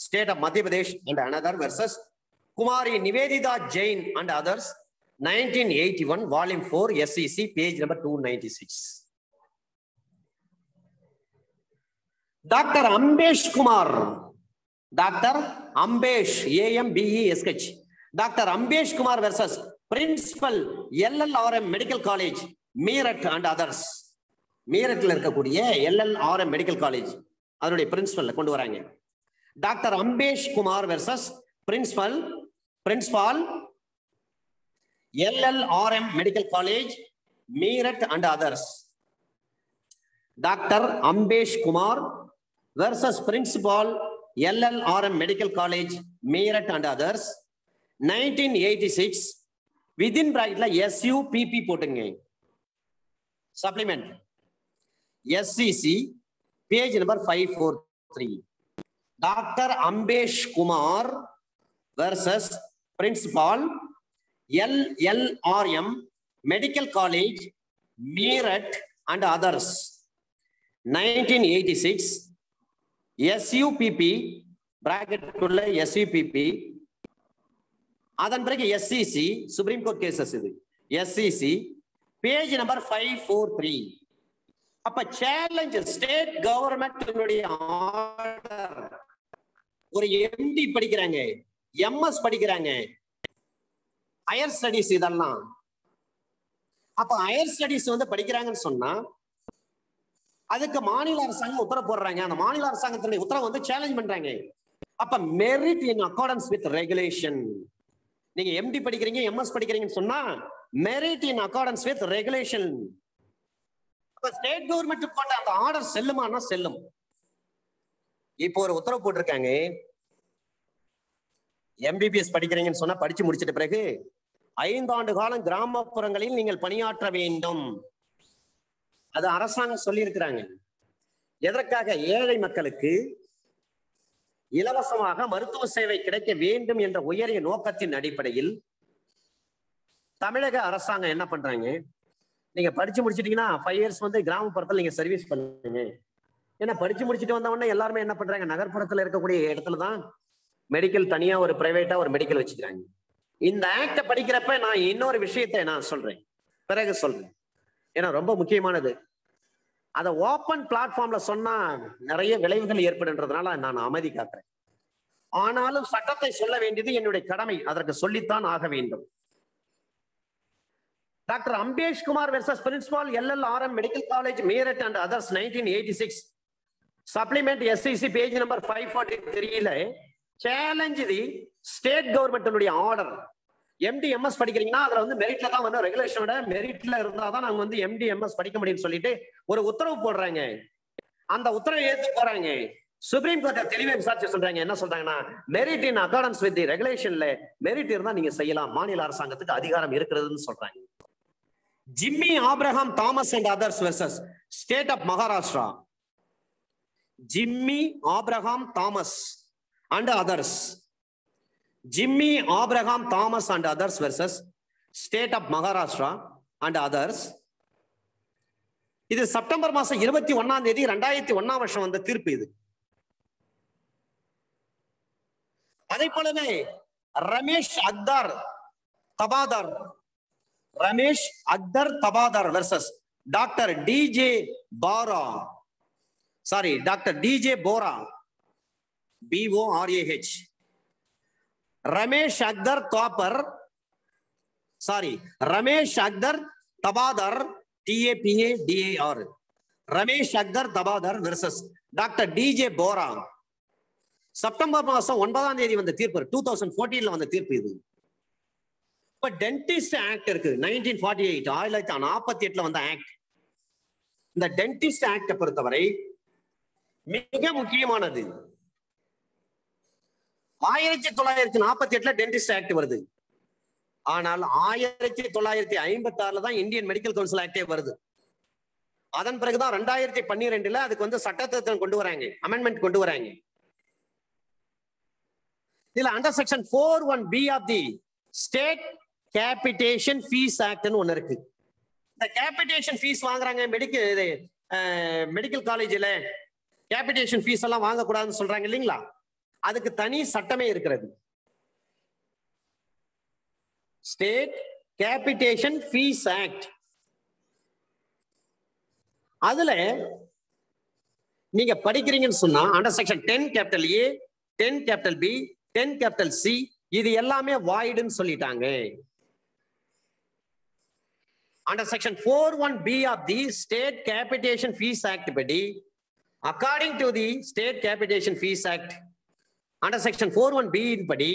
A: state of Madhya Pradesh and another versus Kumari Nivedita Jain and others nineteen eighty one volume four SEC page number two ninety six doctor Ambesh Kumar doctor Ambesh AM பிஇஎஸ்ஹெச் e doctor Ambesh Kumar versus principal LLRM medical college Meerut and others மீரட்ல இருக்கக்கூடிய எல்எல்ஆர்எம் மெடிக்கல் காலேஜ் அதனுடைய principal கொண்டு வராங்க doctor Ambesh Kumar versus principal principal LLRM medical college Meerut and others doctor Ambesh Kumar versus Principal LLRM Medical College, Meerut and others, 1986, within bracketல SUPP போட்டுங்க. Supplement. SCC, page number 543. Dr. Ambesh Kumar versus Principal LLRM Medical College, Meerut and others, 1986, SUPP பிராக்கெட்டுள்ள SUPP அதன் பிறகு SCC supreme court cases இது SCC page number five four three அப்ப challenge state government ஒரு MD படிக்கிறாங்க MS படிக்கிறாங்க higher studies இதெல்லாம் அப்ப ஹையர் ஸ்டடிஸ் வந்து படிக்கிறாங்கன்னு சொன்னா அதுக்கு மாநில அரசாங்கம் உத்தரவு போடுறாங்க அந்த மாநில அரசாங்கத்தினுடைய உத்தரவு வந்து சேலஞ்ச் பண்றாங்க அப்ப merit in accordance with regulation நீங்க எம்டி படிக்கிறீங்க எம்எஸ் படிக்கிறீங்கன்னு சொன்னா merit in accordance with regulation அப்ப ஸ்டேட் கவர்மெண்ட் கொண்ட அந்த ஆர்டர் செல்லுமானா செல்லும் இப்போ ஒரு உத்தரவு போட்டிருக்காங்க எம்பிபிஎஸ் படிக்கிறீங்கன்னு சொன்னா படிச்சு முடிச்சிட்ட பிறகு ஐந்தாண்டு காலம் கிராமப்புறங்களில் நீங்கள் பணியாற்ற வேண்டும் அது அரசாங்கம் சொல்லியிருக்கிறாங்க எதற்காக ஏழை மக்களுக்கு இலவசமாக மருத்துவ சேவை கிடைக்க வேண்டும் என்ற உயரிய நோக்கத்தின் அடிப்படையில் தமிழக அரசாங்கம் என்ன பண்றாங்க நீங்க படிச்சு முடிச்சிட்டீங்கன்னா ஃபைவ் இயர்ஸ் வந்து கிராமப்புறத்தில் நீங்க சர்வீஸ் பண்ணுங்க ஏன்னா படிச்சு முடிச்சுட்டு வந்தவொடனே எல்லாருமே என்ன பண்றாங்க நகர்ப்புறத்தில் இருக்கக்கூடிய இடத்துல தான் மெடிக்கல் தனியா ஒரு பிரைவேட்டா ஒரு மெடிக்கல் வச்சுக்கிறாங்க இந்த ஆக்ட படிக்கிறப்ப நான் இன்னொரு விஷயத்தை நான் சொல்றேன் பிறகு சொல்றேன் ஏன்னா ரொம்ப முக்கியமானது அதை ஓப்பன் பிளாட்ஃபார்ம்ல சொன்னா நிறைய விளைவுகள் ஏற்படுன்றதுனால நான் அமைதி காக்கிறேன் ஆனாலும் சட்டத்தை சொல்ல வேண்டியது என்னுடைய கடமை அதற்கு சொல்லித்தான் ஆக வேண்டும் doctor Ambesh Kumar versus principal M medical college Meerut and others nineteen eighty six supplement SCC page number five forty த்ரீல சேலஞ்ச் தி ஸ்டேட் கவர்மெண்டினுடைய ஆர்டர் எம்டி எம்எஸ் படிக்கிறீங்கன்னா அதுல வந்து மெரிட்ல தான் வந்து ரெகுலேஷனோட மெரிட்ல இருந்தா தான் நாங்க வந்து எம்டி எம்எஸ் படிக்க முடியும்னு சொல்லிட்டு ஒரு உத்தரவு போடுறாங்க அந்த உத்தரவை ஏற்று போறாங்க சுப்ரீம் கோர்ட் தெளிவே விசாரிச்சு சொல்றாங்க என்ன சொல்றாங்கன்னா மெரிட் இன் அக்கார்டன்ஸ் வித் ரெகுலேஷன்ல மெரிட் இருந்தா நீங்க செய்யலாம் மாநில அரசாங்கத்துக்கு அதிகாரம் இருக்கிறதுன்னு சொல்றாங்க Jimmy Abraham Thomas and others versus state of Maharashtra Jimmy Abraham Thomas and others Jimmy Abraham Thomas and others versus state of Maharashtra and others இது செப்டம்பர் மாசம் இருபத்தி ஒன்னாம் தேதி ரெண்டாயிரத்தி ஒன்னாம் வருஷம் வந்த தீர்ப்பு இது அதே போலவே Ramesh Akhtar Tapadar Ramesh Akhtar Tapadar versus doctor DJ Bara sorry doctor DJ Bora பிஓஆர்ஏஹெச் Ramesh Akhtar Toppar sorry Ramesh Akhtar Tapadar DAPA DAR Ramesh Akhtar Tapadar versus doctor DJ Bora September மாசம் ஒன்பதாம் தேதி வந்த தீர்ப்பு டூ தௌசண்ட் ஃபோர்டீன்ல வந்த தீர்ப்பு இது இப்ப டென்டிஸ்ட் ஆக்ட் இருக்கு நைன்டீன் ஃபார்ட்டி எயிட் ஆயிரத்தி தொள்ளாயிரத்தி நாற்பத்தி எட்டுல வந்த ஆக்ட் இந்த டென்டிஸ்ட் ஆக்டை பொறுத்தவரை மிக முக்கியமானது ஆயிரத்தி தொள்ளாயிரத்தி நாற்பத்தி எட்டுல டென்டிஸ்ட் ஆக்ட் வருது ஆனால் ஆயிரத்தி தொள்ளாயிரத்தி ஐம்பத்தி ஆறுல தான் இந்தியன் மெடிக்கல் கவுன்சில் ஆக்டே வருது அதன் பிறகுதான் ரெண்டாயிரத்தி பன்னிரெண்டுல அதுக்கு வந்து சட்டத்திருத்தம் கொண்டு வராங்க அமெண்ட்மெண்ட் கொண்டு வராங்க இதுல under section four one B of the state capitation fee ஆக்ட்னு ஒண்ணு இருக்கு இந்த கேபிடேஷன் ஃபீஸ் வாங்குறாங்க மெடிக்கல் மெடிக்கல் காலேஜில் கேபிடேஷன் ஃபீஸ் எல்லாம் வாங்கக்கூடாதுன்னு சொல்றாங்க இல்லைங்களா அதுக்கு தனி சட்டமே இருக்கிறது ஸ்டேட் கேபிட்டேஷன் ஃபீஸ் ஆக்ட் அதுல நீங்க படிக்கிறீங்கன்னு சொன்னா under section ten capital A ten capital B ten capital C இது எல்லாமே வாய்டுன்னு சொல்லிட்டாங்க under section four one B of the state capitation fee act படி according to the state capitation fee act under section four one பியின் படி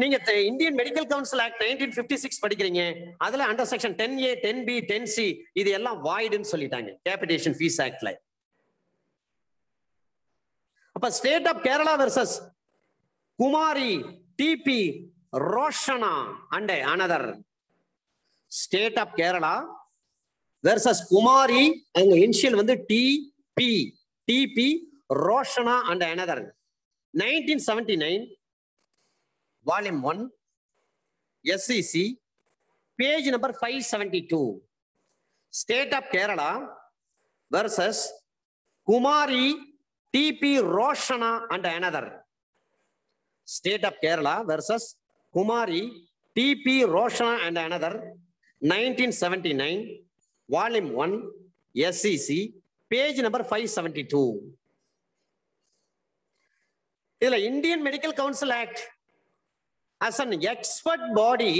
A: நீங்க Indian medical council act nineteen fifty six படிக்கிறீங்க அதுல under section ten A ten B ten C இது எல்லாம் வாய்டுன்னு சொல்லிட்டாங்க கேபிடேஷன் ஃபீஸ் ஆக்ட்ல அப்ப state of Kerala versus Kumari TP Roshana and another state of Kerala versus Kumari அவங்க இன்சியல் வந்து TP TP Roshana and another 1979, volume 1, SEC, page number 572, State of Kerala versus Kumari T.P. Roshana and another. State of Kerala versus Kumari T.P. Roshana and another, 1979, volume 1, SEC, page number 572. இதுல Indian medical council act as an expert body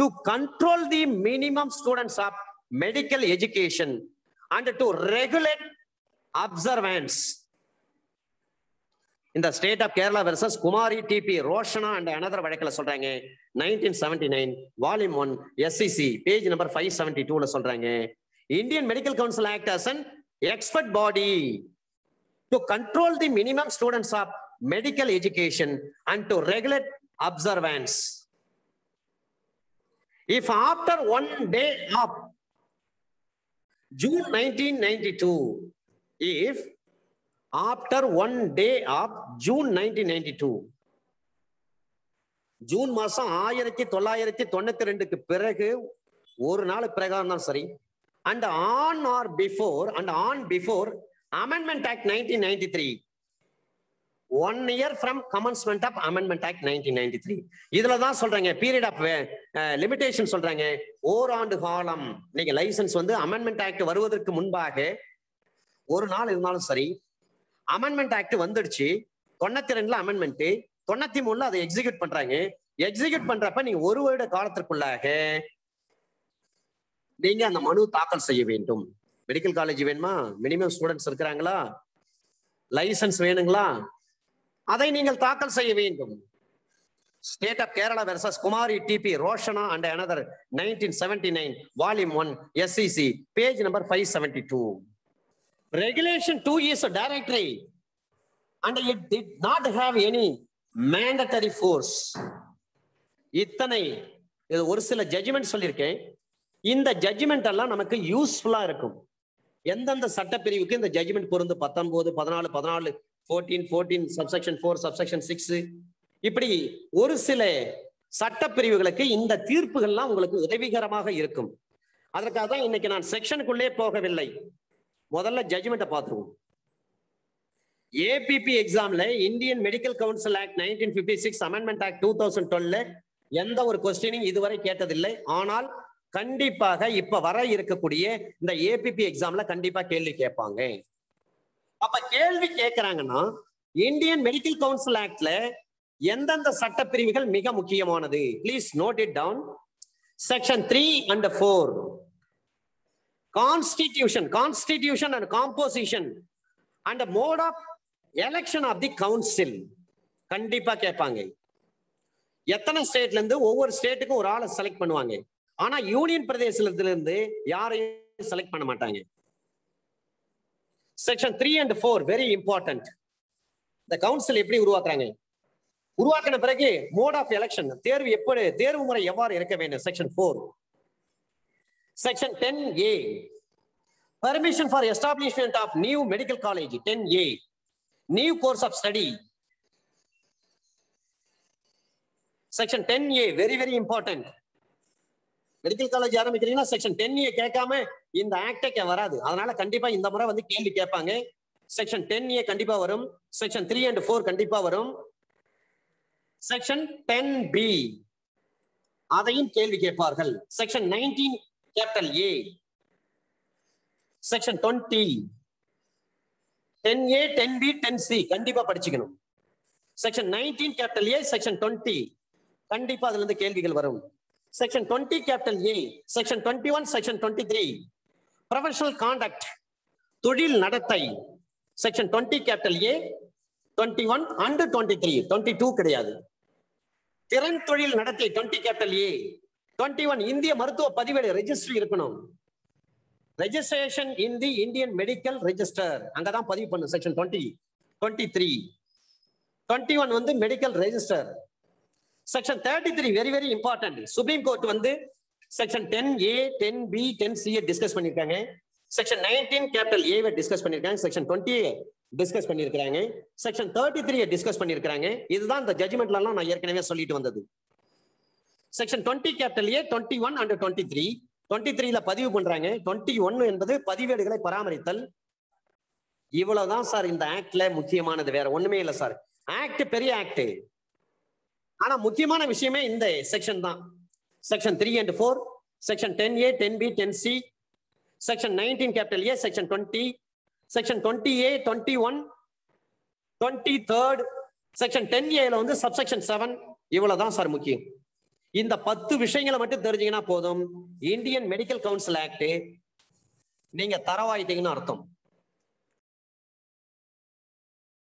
A: to control the minimum students of medical education and to regulate observance in the state of Kerala versus Kumari TP Roshana and another வழக்கில் சொல்றாங்க 1979 volume 1 SEC page number 572 ல சொல்றாங்க Indian Medical Council Act as an expert body to control the minimum students of medical education and to regulate observance. If after one day of June 1992, if after one day of June 1992, June மாசம் ஆயிரத்தி தொள்ளாயிரத்தி தொண்ணூத்தி ரெண்டுக்கு பிறகு ஒரு நாள் பிரகாரம் தான் சரி and on or before and on before amendment act nineteen ninety three one year from commencement of amendment act nineteen ninety three இதுல தான் சொல்றாங்க பீரியட் ஆஃப் லிமிடேஷன் சொல்றாங்க ஓராண்டு காலம் நீங்க லைசன்ஸ் வந்து அமெண்ட்மெண்ட் ஆக்ட் வருவதற்கு முன்பாக ஒரு நாள் இருந்தாலும் சரி அமெண்ட்மெண்ட் ஆக்ட் வந்துடுச்சு தொண்ணூத்தி ரெண்டுல அமெண்ட்மெண்ட் தொண்ணூத்தி மூணுல அதை எக்ஸிக்யூட் பண்றாங்க எக்ஸிக்யூட் பண்றப்ப நீங்க ஒரு வருட காலத்திற்குள்ளாக நீங்க அந்த மனு தாக்கல் செய்ய வேண்டும் மெடிக்கல் காலேஜ் வேணுமா மினிமம் ஸ்டூடெண்ட்ஸ் இருக்கிறாங்களா லைசன்ஸ் வேணுங்களா அதை நீங்கள் தாக்கல் செய்ய வேண்டும் state of Kerala versus Kumari TP Roshana and another nineteen seventy nine volume one SEC page number five seventy two regulation two is directory and it did not have any mandatory force இத்தனை இது ஒரு சில ஜட்ஜ்மெண்ட் சொல்லியிருக்கேன் இந்த ஜட்ஜ்மெண்ட் எல்லாம் நமக்கு யூஸ்ஃபுல்லாக இருக்கும் எந்தெந்த சட்டப்பிரிவுக்கு இந்த ஜட்ஜ்மெண்ட் பொருந்து பத்தொன்பது பதினாலு பதினாலு fourteen fourteen subsection four subsection six இப்படி ஒரு சில சட்டப்பிரிவுகளுக்கு இந்த தீர்ப்புகள்லாம் உங்களுக்கு உதவிகரமாக இருக்கும் அதற்காக தான் இன்னைக்கு நான் செக்ஷனுக்குள்ளே போகவில்லை முதல்ல ஜட்ஜ்மெண்ட்டை பார்த்துருவோம் ஏபிபி எக்ஸாம்ல Indian medical council act nineteen fifty six amendment act two thousand டுவெல்ல எந்த ஒரு கொஸ்டினும் இதுவரை கேட்டதில்லை ஆனால் கண்டிப்பாக இப்ப வர இருக்கக்கூடிய இந்த ஏபிபி எக்ஸாம்ல கண்டிப்பா கேள்வி கேட்பாங்க அப்ப கேள்வி கேட்கிறாங்கன்னா இந்தியன் மெடிக்கல் கவுன்சில் ஆக்ட்ல எந்தெந்த சட்ட பிரிவுகள் மிக முக்கியமானது please note it down section three and four constitution constitution and composition and mode of election of the council கண்டிப்பா கேட்பாங்க எத்தனை ஸ்டேட்ல இருந்து ஒவ்வொரு ஸ்டேட்டுக்கும் ஒரு ஆளை செலக்ட் பண்ணுவாங்க ஆனா யூனியன் பிரதேசத்துல இருந்து யாரையும் செலக்ட் பண்ண மாட்டாங்க section three and four very important இந்த கவுன்சில் எப்படி உருவாக்குறாங்க உருவாக்கின பிறகு மோட் ஆஃப் எலெக்ஷன் தேர்வு எப்படி தேர்வு முறை எவ்வாறு இருக்க வேண்டும் section four section ten A permission for establishment of new medical college ten A new course of study section ten A very very important medical college ஆரம்பிக்கிறீங்கன்னா செக்ஷன் ஏ கேட்காம இந்த ஆக்டே வராது அதனால கண்டிப்பா இந்த முறை வந்து கேள்வி கேட்பாங்க செக்ஷன் டென் ஏ கண்டிப்பா வரும் செக்ஷன் த்ரீ அண்ட் ஃபோர் கண்டிப்பா வரும் செக்ஷன் டென் பி அதையும் கேள்வி கேட்பார்கள் section nineteen capital A section twenty ten A ten B ten C கண்டிப்பா படிச்சுக்கணும் section nineteen capital A section twenty கண்டிப்பா அதுல இருந்து கேள்விகள் வரும் section twenty section A section twenty one section twenty three professional conduct, தொழில் நடத்தை section twenty capital A twenty one and twenty three twenty two கிடையாது திறன் தொழில் நடத்தை twenty capital A twenty one இந்திய மருத்துவ பதிவேடு ரெஜிஸ்ட்ரி இருக்கணும் registration in the Indian medical register தான் பதிவு பண்ணும் section twenty twenty three twenty one வந்து medical register section thirty three very very important supreme court வந்து section ten A ten B ten CA discuss பண்ணியிருக்காங்க section nineteen capital ஏவை discuss பண்ணியிருக்காங்க section twenty discuss பண்ணியிருக்காங்க section thirty three discuss பண்ணியிருக்கிறாங்க இதுதான் இந்த ஜட்ஜ்மெண்ட்லாம் நான் ஏற்கனவே சொல்லிட்டு வந்தது section twenty capital A twenty one and twenty three twenty த்ரீல பதிவு பண்றாங்க டுவெண்ட்டி ஒன்னு என்பது பதிவேடுகளை பராமரித்தல் இவ்வளவுதான் சார் இந்த ஆக்ட்ல முக்கியமானது வேற ஒண்ணுமே இல்லை சார் ஆக்ட் பெரிய ஆக்ட் ஆனா முக்கியமான விஷயமே இந்த செக்ஷன் தான் section three and four section ten A ten B ten C section nineteen capital A section twenty section twenty A twenty one twenty third section ten ஏல வந்து சப்செக்ஷன் செவன் இவ்வளவுதான் sir முக்கியம் இந்த பத்து விஷயங்களை மட்டும் தெரிஞ்சீங்கன்னா போதும் இந்தியன் மெடிக்கல் கவுன்சில் ஆக்ட் நீங்க தரவாயிட்டீங்கன்னு அர்த்தம்